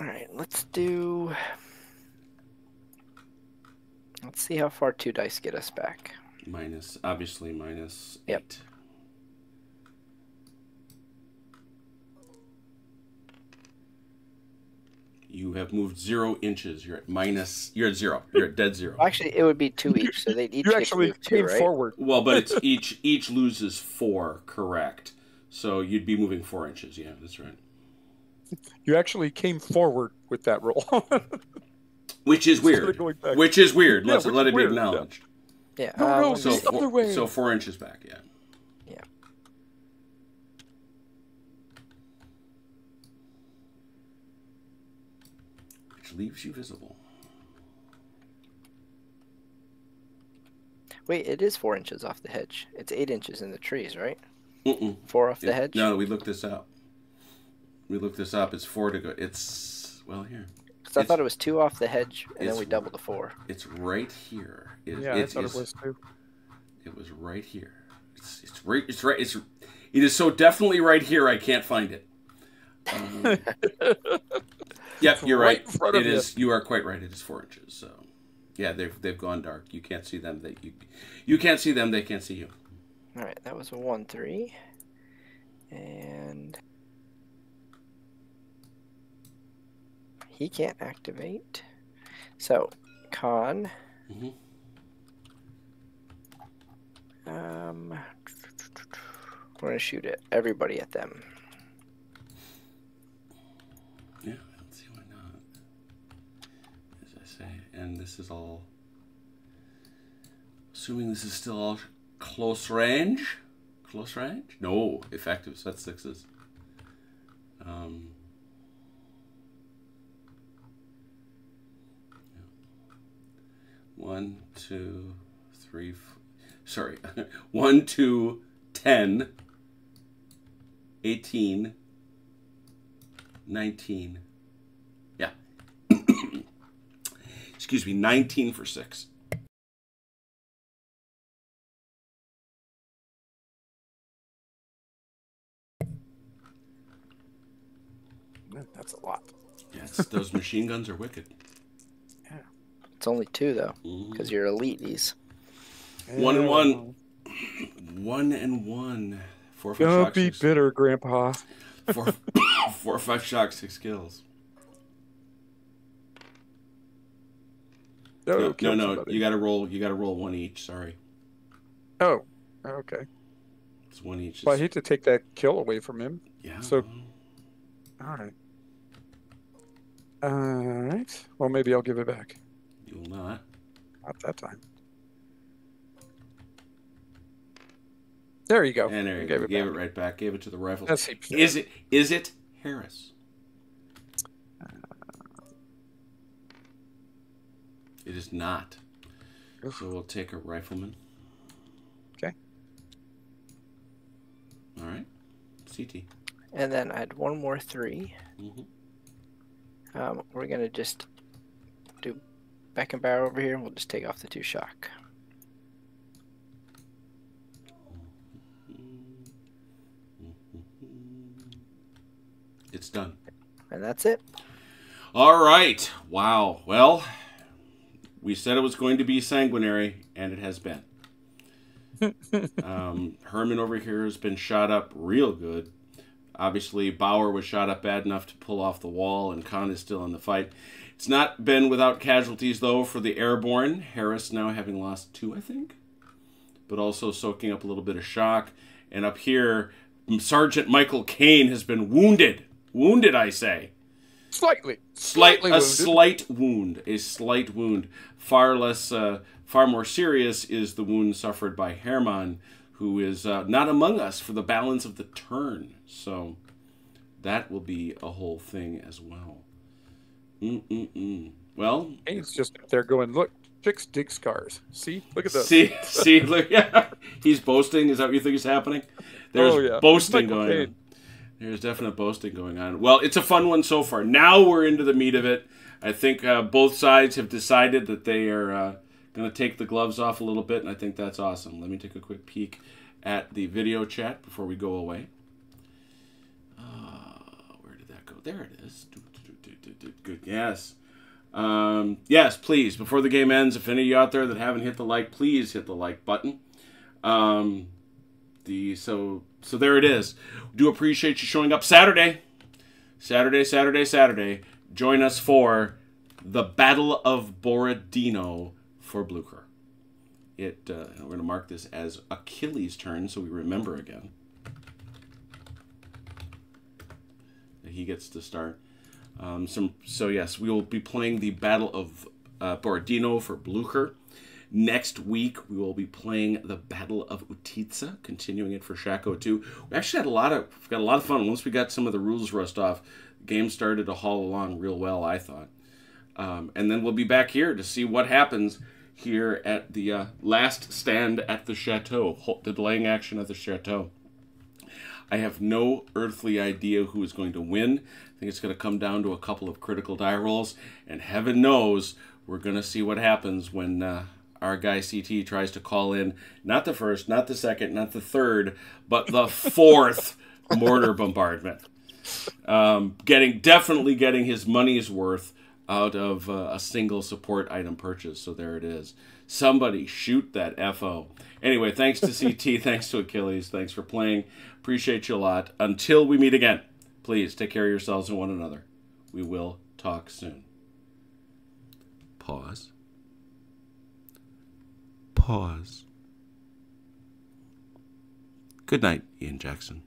All right. Let's do. Let's see how far two dice get us back. Minus, obviously, minus Yep. eight. You have moved zero inches. You're at minus. You're at zero. You're at dead zero. Actually, it would be two each, so they'd [laughs] each You actually move two, came right? forward. Well, but it's [laughs] each each loses four. Correct. So you'd be moving four inches. Yeah, that's right. You actually came forward with that roll. [laughs] Which is weird. Which is weird. Let's which let it be weird, yeah. acknowledged. Yeah. No, uh, no, one So the other four, way. so four inches back. Yeah. Yeah. Which leaves you visible. Wait, it is four inches off the hedge. It's eight inches in the trees, right? Mm-mm. Four off the Yeah. hedge. No, we looked this up. We looked this up. It's four to go. It's well here. Because I it's- thought it was two off the hedge, and then we doubled to four. It's right here. It, yeah, it's, I thought it was too. It was right here. It's, it's right. It's right. It's. It is so definitely right here. I can't find it. Um, [laughs] yep, you're right right. in front of It you. You are quite right. It is four inches. So, yeah, they've they've gone dark. You can't see them. They you, you can't see them. They can't see you. All right, that was a one three, and he can't activate. So, Khan. Mhm. Um, we're gonna shoot at everybody at them. And this is all. Assuming this is still all close range. Close range? No, effective. So that's sixes. Um. One, two, three. Sorry, [laughs] one, two, ten. 18 19 yeah excuse me 19 for 6 Man, That's a lot. yes those machine guns are wicked Yeah. It's only two though, because mm-hmm. you're elites. One and one. one and one four five Don't shocks be six, bitter, Grandpa. four, [coughs] four or five shocks six kills No, no no, kill no somebody. you gotta roll you gotta roll one each sorry Oh, okay. it's one each Well, I hate to take that kill away from him. yeah so- All right. All right. Well, maybe I'll give it back. you will not Not that time. There you go. and there I you gave go. it gave it right back gave it to the rifle That seems fair. Is it is it Harris? It is not. Oof. So we'll take a rifleman. Okay. All right. CT. And then I had one more three. hmm Um, we're gonna just do back and barrel over here, and we'll just take off the two shock. It's done. And that's it. All right. Wow. Well, we said it was going to be sanguinary, and it has been. [laughs] um, Herman over here has been shot up real good. Obviously, Bauer was shot up bad enough to pull off the wall, and Khan is still in the fight. It's not been without casualties, though, for the airborne. Harris now having lost two, I think, but also soaking up a little bit of shock. And up here, Sergeant Michael Kane has been wounded. Wounded, I say. Slightly. Slight, Slightly a slight wound, a slight wound. Far less, uh, far more serious is the wound suffered by Hermann, who is uh, not among us for the balance of the turn. So that will be a whole thing as well. Mm-mm-mm. Well, Kane's just up there going, look, chicks dig scars. See? Look at this. see, see, [laughs] look, yeah, he's boasting. Is that what you think is happening? There's Oh, yeah. boasting going on. There's definite boasting going on. Well, it's a fun one so far. Now we're into the meat of it. I think uh, both sides have decided that they are uh, going to take the gloves off a little bit, and I think that's awesome. Let me take a quick peek at the video chat before we go away. Uh, where did that go? There it is. Good. Yes. Um, yes, please. Before the game ends, if any of you out there that haven't hit the like, please hit the like button. Um, the so so there it is. We Do appreciate you showing up Saturday. Saturday, Saturday, Saturday. Join us for the Battle of Borodino for Blucher. It uh, we're going to mark this as Achilles' turn, so we remember again. He gets to start. Um, some so yes, we will be playing the Battle of uh, Borodino for Blucher. Next week we will be playing the Battle of Utitsa, continuing it for Shako 2. We actually had a lot of got a lot of fun once we got some of the rules rust off. Game started to haul along real well, I thought. Um, and then we'll be back here to see what happens here at the uh, last stand at the chateau, the delaying action at the chateau. I have no earthly idea who is going to win. I think it's going to come down to a couple of critical die rolls, and heaven knows we're going to see what happens when uh, our guy CT tries to call in not the first, not the second, not the third, but the fourth [laughs] mortar bombardment. Um, getting definitely getting his money's worth out of uh, a single support item purchase. So there it is. Somebody shoot that FO. Anyway, thanks to CT, [laughs] thanks to Achilles, thanks for playing. Appreciate you a lot. Until we meet again, please take care of yourselves and one another. We will talk soon. Pause. Pause. Good night, Ian Jackson.